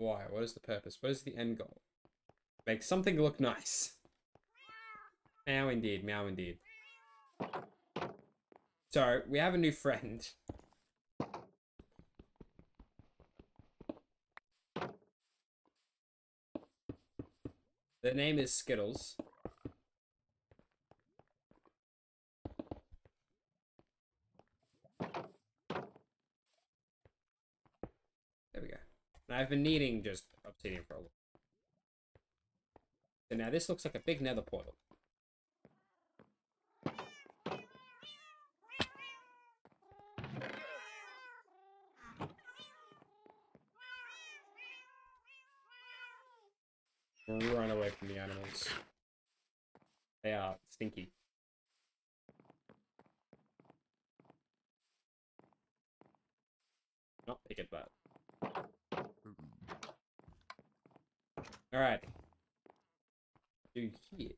S1: Why? What is the purpose? What is the end goal? Make something look nice. Meow indeed, meow indeed. So, we have a new friend. The name is Skittles. And I've been needing just obsidian for a while. So now this looks like a big nether portal. Run away from the animals. They are stinky. Not pick it, but. Alright. Do here.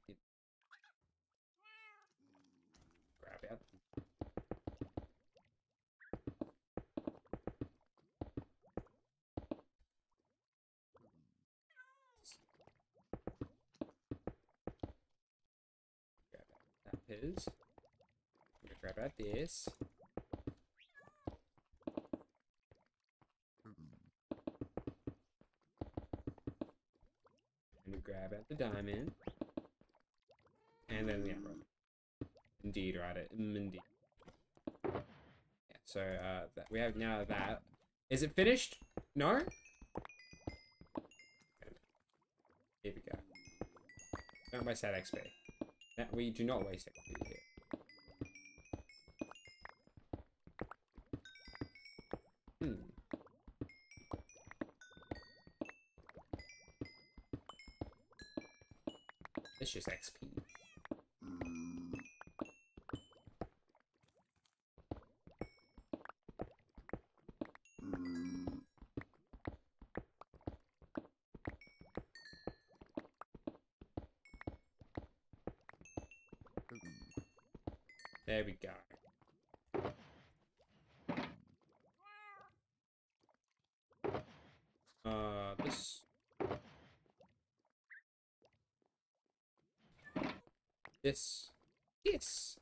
S1: Grab out. Grab out that is. I'm this. And grab out the diamond. And then the emerald. Indeed, right? it- mm, Indeed. Yeah, so uh, that, we have now that. Is it finished? No? Here we go. Don't waste that XP. That, we do not waste XP just XP.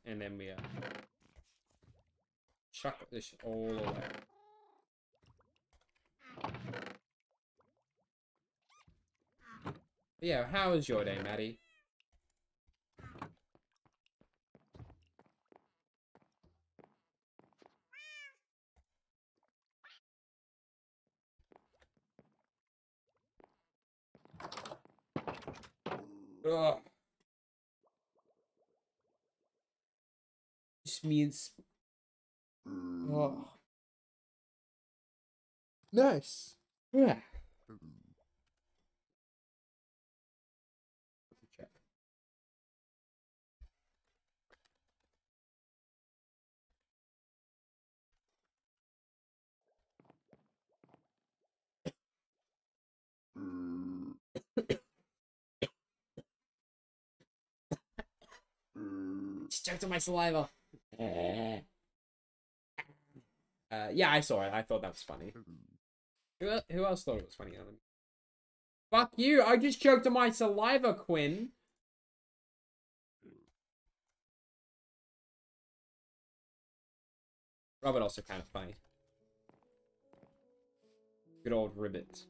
S1: And then we, uh, chuck this all away. Yeah, how was your day, Maddie? Ugh. Just means. Mm. Oh. Nice. Yeah. Mm. Check. Mm. Just choked on my saliva. Uh, yeah, I saw it. I thought that was funny. Who, who else thought it was funny? Adam? Fuck you! I just choked on my saliva, Quinn. Robert also kind of funny. Good old ribbit.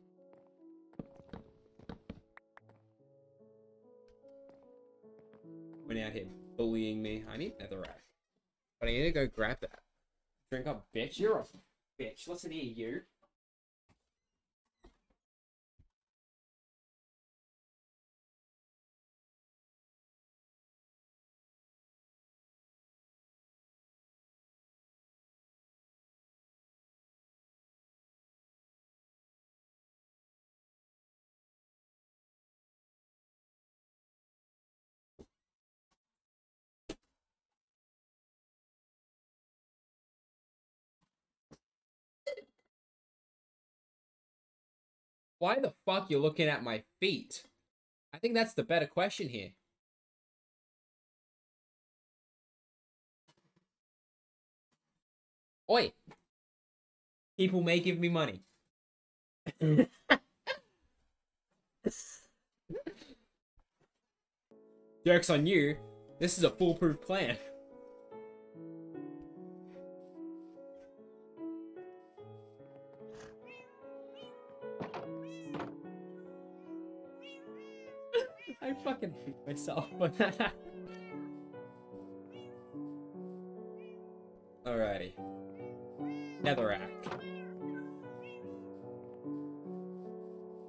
S1: Went out here bullying me. I need netherrack. But I need to go grab that. Drink up, bitch. You're a bitch. Listen here, you. Why the fuck you're looking at my feet? I think that's the better question here. Oi! People may give me money. Joke's on you. This is a foolproof plan. I fucking hate myself. Alrighty. Netherrack.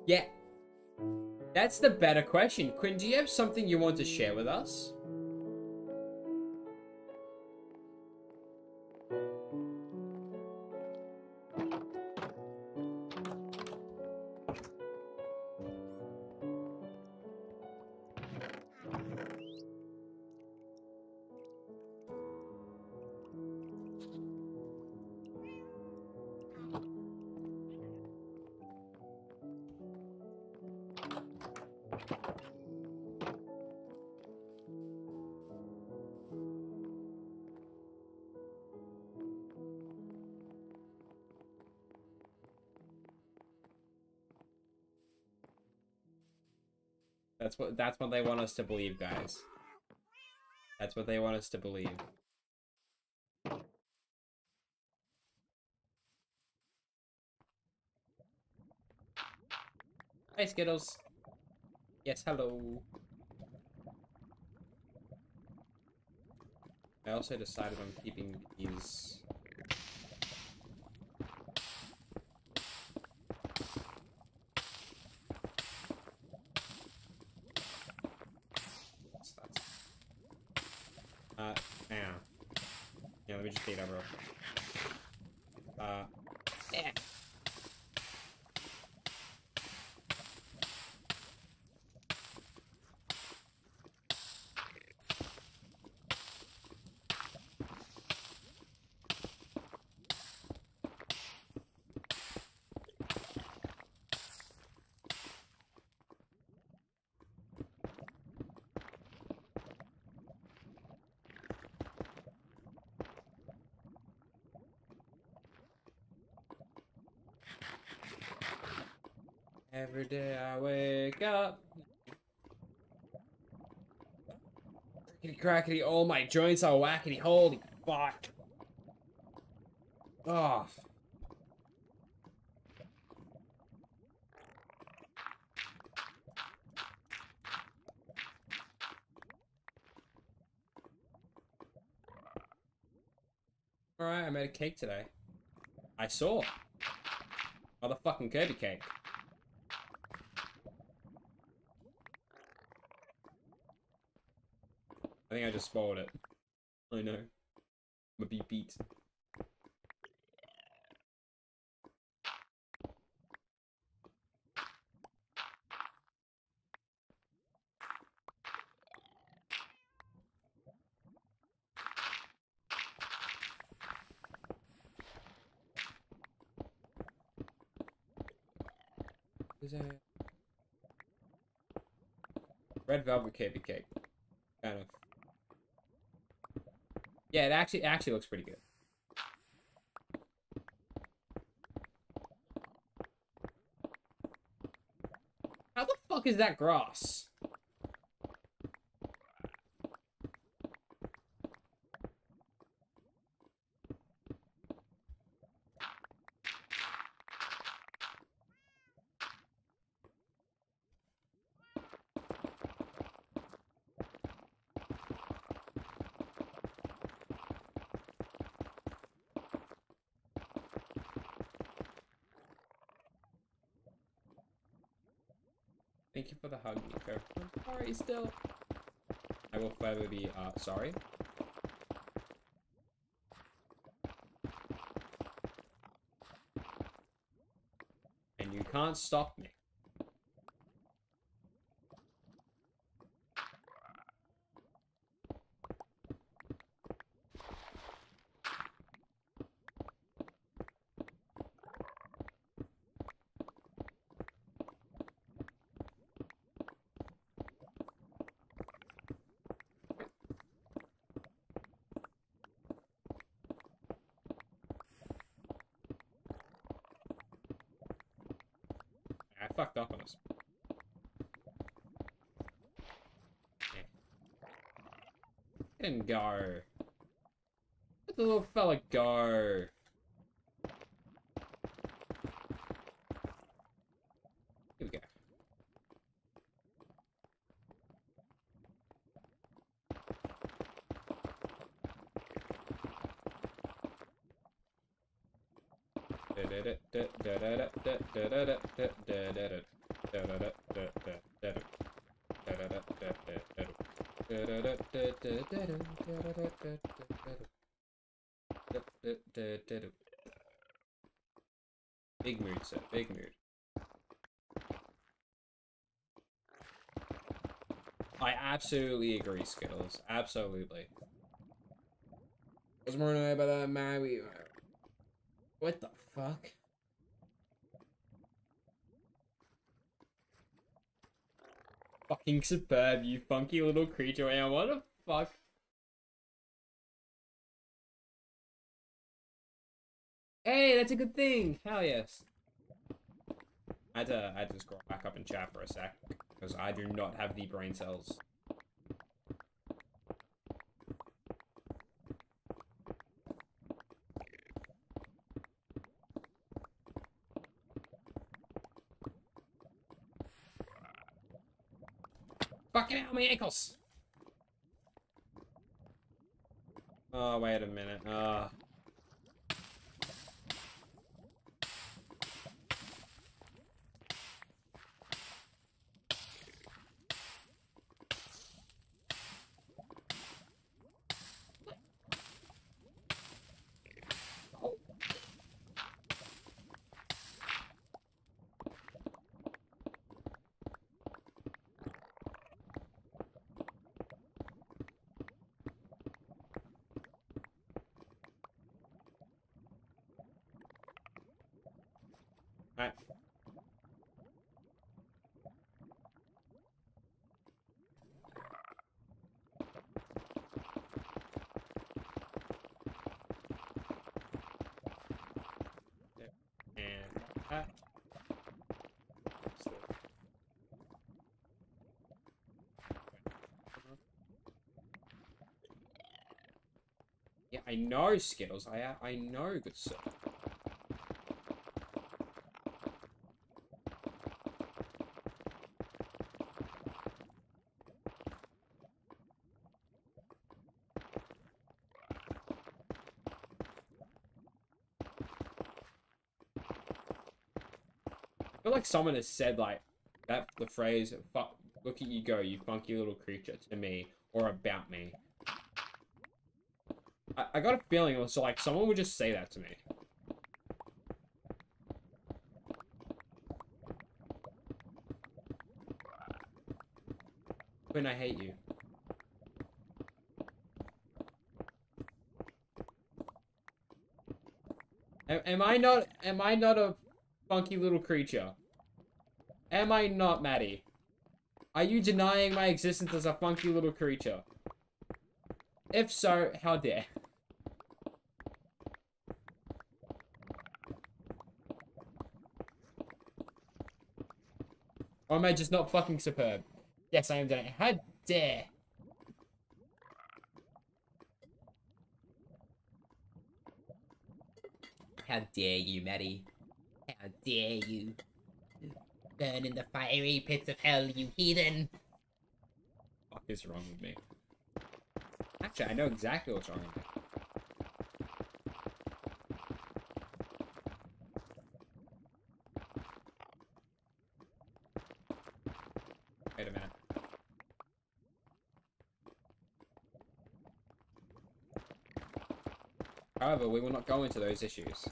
S1: Yeah. That's the better question. Quinn, do you have something you want to share with us? That's what that's what they want us to believe, guys. That's what they want us to believe. Hi, Skittles. Yes, hello. I also decided on keeping these What's that? Uh, hang on. Yeah, let me just get over. Uh, yeah. Every day I wake up. Crickety crackety, all my joints are wackety, holy fuck. Ah. Oh. Alright, I made a cake today. I saw. Motherfucking Kirby cake. I think I just spoiled it. I know. I'm gonna be beat. Red velvet cake? Kind of. Yeah, it actually actually looks pretty good. How the fuck is that grass? Thank you for the hug, Nico. I'm sorry still. I will forever be uh sorry. And you can't stop me. I fucked up on this. Let him go. Let the little fella go. Here we go. Big mood, sir. Big mood. I absolutely agree, Skittles. Absolutely. Was more annoyed about that man. We. Uh, what the fuck? Fucking superb, you funky little creature. Man, what the fuck? Hey, that's a good thing. Hell yes. I had to, I had to scroll back up and chat for a sec because I do not have the brain cells. Fucking hell, my ankles! Oh, wait a minute. Uh. Alright. And. Yeah, I know, Skittles. I I know, good sir. Like someone has said like that the phrase "fuck look at you go, you funky little creature" to me or about me. I, I got a feeling it was like someone would just say that to me. When I hate you. Am, am I not am I not a funky little creature? Am I not, Maddie? Are you denying my existence as a funky little creature? If so, how dare? Or am I just not fucking superb? Yes, I am denying. How dare?
S2: How dare you, Maddie? How dare you? Burn in the fiery pits of hell, you heathen!
S1: What is wrong with me? Actually, I know exactly what's wrong with me. Wait a minute. However, we will not go into those issues.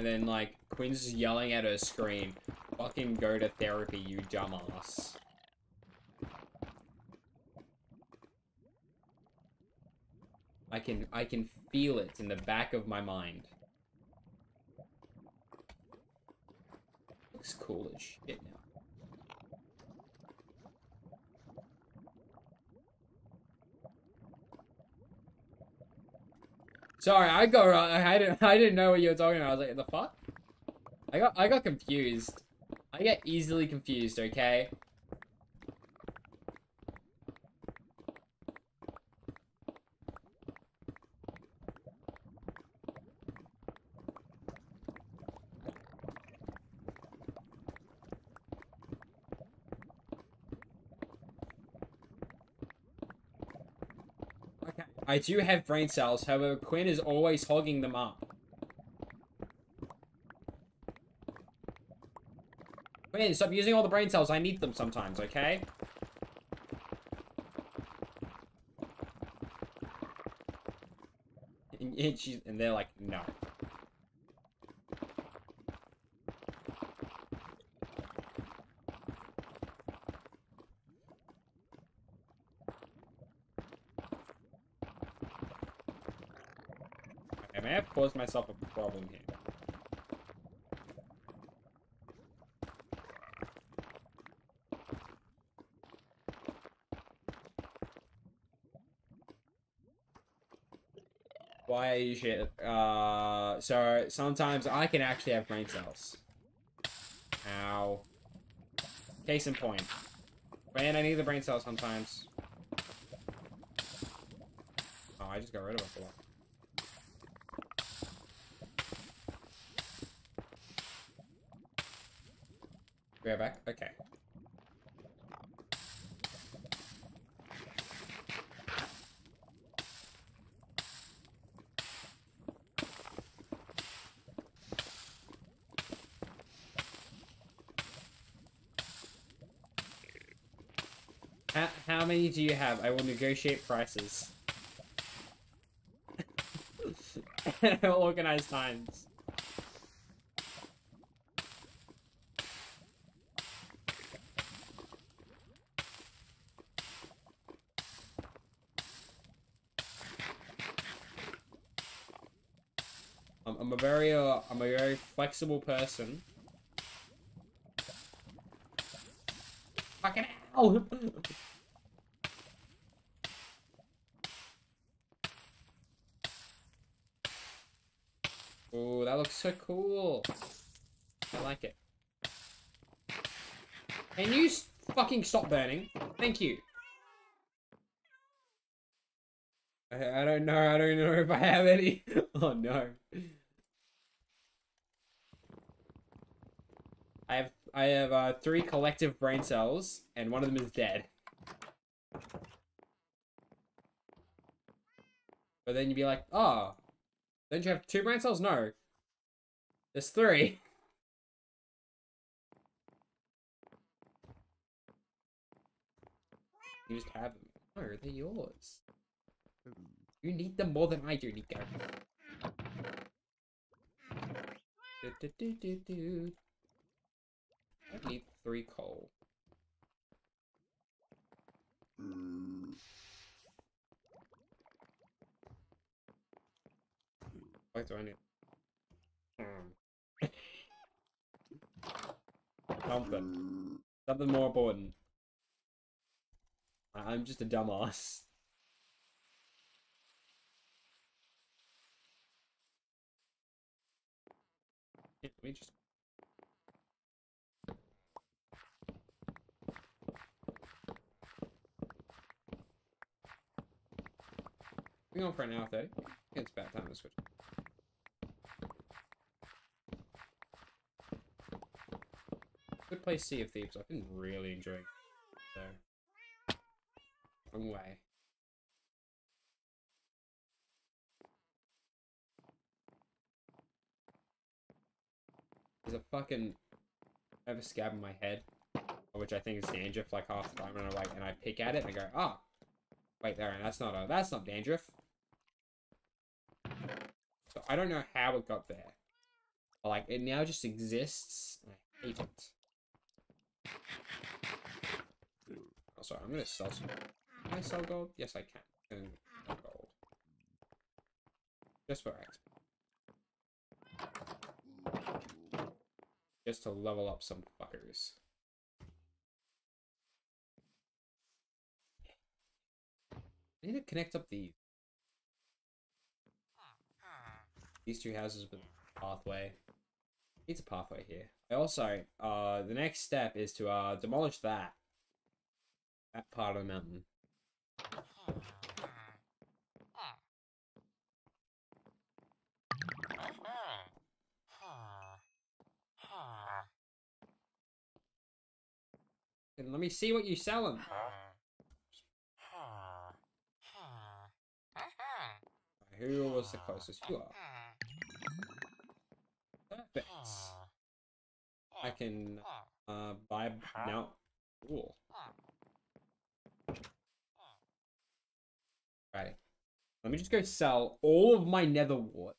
S1: And then, like, Quinn's yelling at her screen, fucking go to therapy, you dumbass. I can, I can feel it in the back of my mind. Looks cool as shit now. Sorry, I got wrong. I didn't. I didn't know what you were talking about. I was like, the fuck? I got. I got confused. I get easily confused. Okay. Okay. I do have brain cells, however, Quinn is always hogging them up. Quinn, stop using all the brain cells. I need them sometimes, okay? And, and, she's, and they're like, no. I may have caused myself a problem here. Why are you shit? Uh, so sometimes I can actually have brain cells. Ow. Case in point. Man, I need the brain cells sometimes. Oh, I just got rid of it for that. We are back? Okay. How, how do you have? I will negotiate prices. At organized times. I'm, I'm a very, uh, I'm a very flexible person. Fucking hell! Cool. I like it. Can you fucking stop burning? Thank you. I, I don't know. I don't know if I have any. oh no. I have I have uh, three collective brain cells, and one of them is dead. But then you'd be like, oh, don't you have two brain cells? No. There's three. You just have them. No, they're yours. You need them more than I do, Nico. Do, do, do, do, do. I need three coal. What do I need? Hmm. Something. Mm. Something more important. I'm just a dumbass. Yeah, me just. We're going for an hour 30. It's about time to switch. Good play Sea of Thieves. I've been really enjoying it. So. Wrong way. There's a fucking. I have a scab in my head, which I think is dandruff like half the time, and I like, and I pick at it and I go, ah, wait there, and that's not a, that's not dandruff. So I don't know how it got there. But, like it now just exists. I hate it. Oh, sorry, I'm gonna sell some. Can I sell gold? Yes, I can. And gold. Just for X. Just to level up some fuckers. I need to connect up the these two houses with a pathway. Needs a pathway here. Also, uh, the next step is to uh demolish that that part of the mountain. And let me see what you're selling. who was the closest? You are. Perfect. I can uh, buy now. Cool. Right. Let me just go sell all of my nether wart.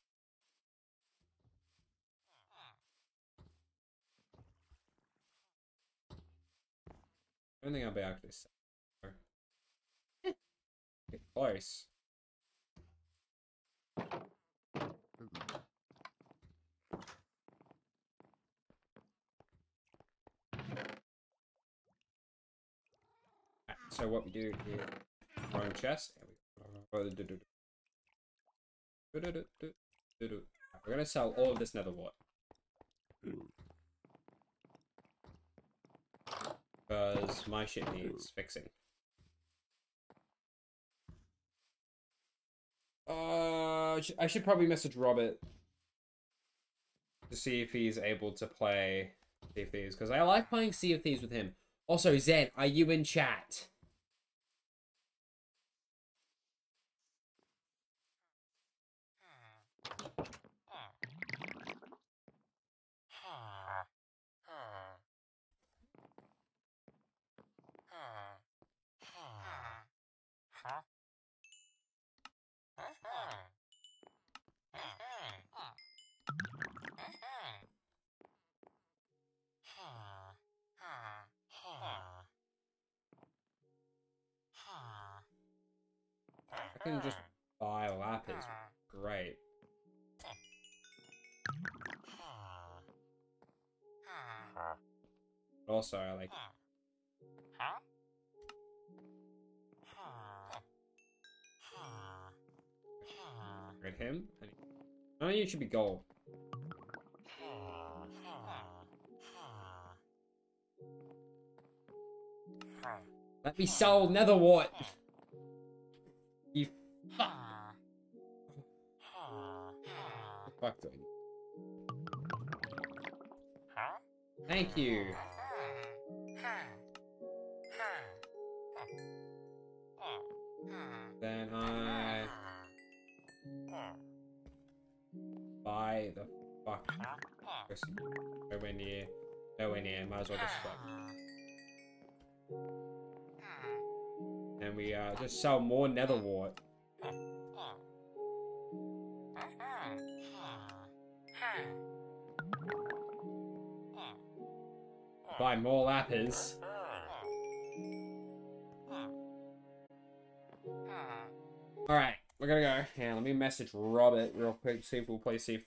S1: I don't think I'll be able to sell. Get close. So what we do here, our chest. We're gonna sell all of this nether wart. Because my shit needs fixing. Uh, I I should probably message Robert to see if he's able to play Sea of Thieves because I like playing Sea of Thieves with him. Also, Zen, are you in chat? Can just ah. buy lapis. Ah. Great. Ah. But also, I like. Red him. No, oh, you should be gold. Let me sell nether fucked it. Thank you. Hmm. Hmm. Hmm. Then I buy the fuck. Just nowhere near. Nowhere near. Might as well just fuck. And we uh just sell more nether wart. Buy more lapis. Alright, we're gonna go. Yeah, let me message Robert real quick, see if we'll play Thieves.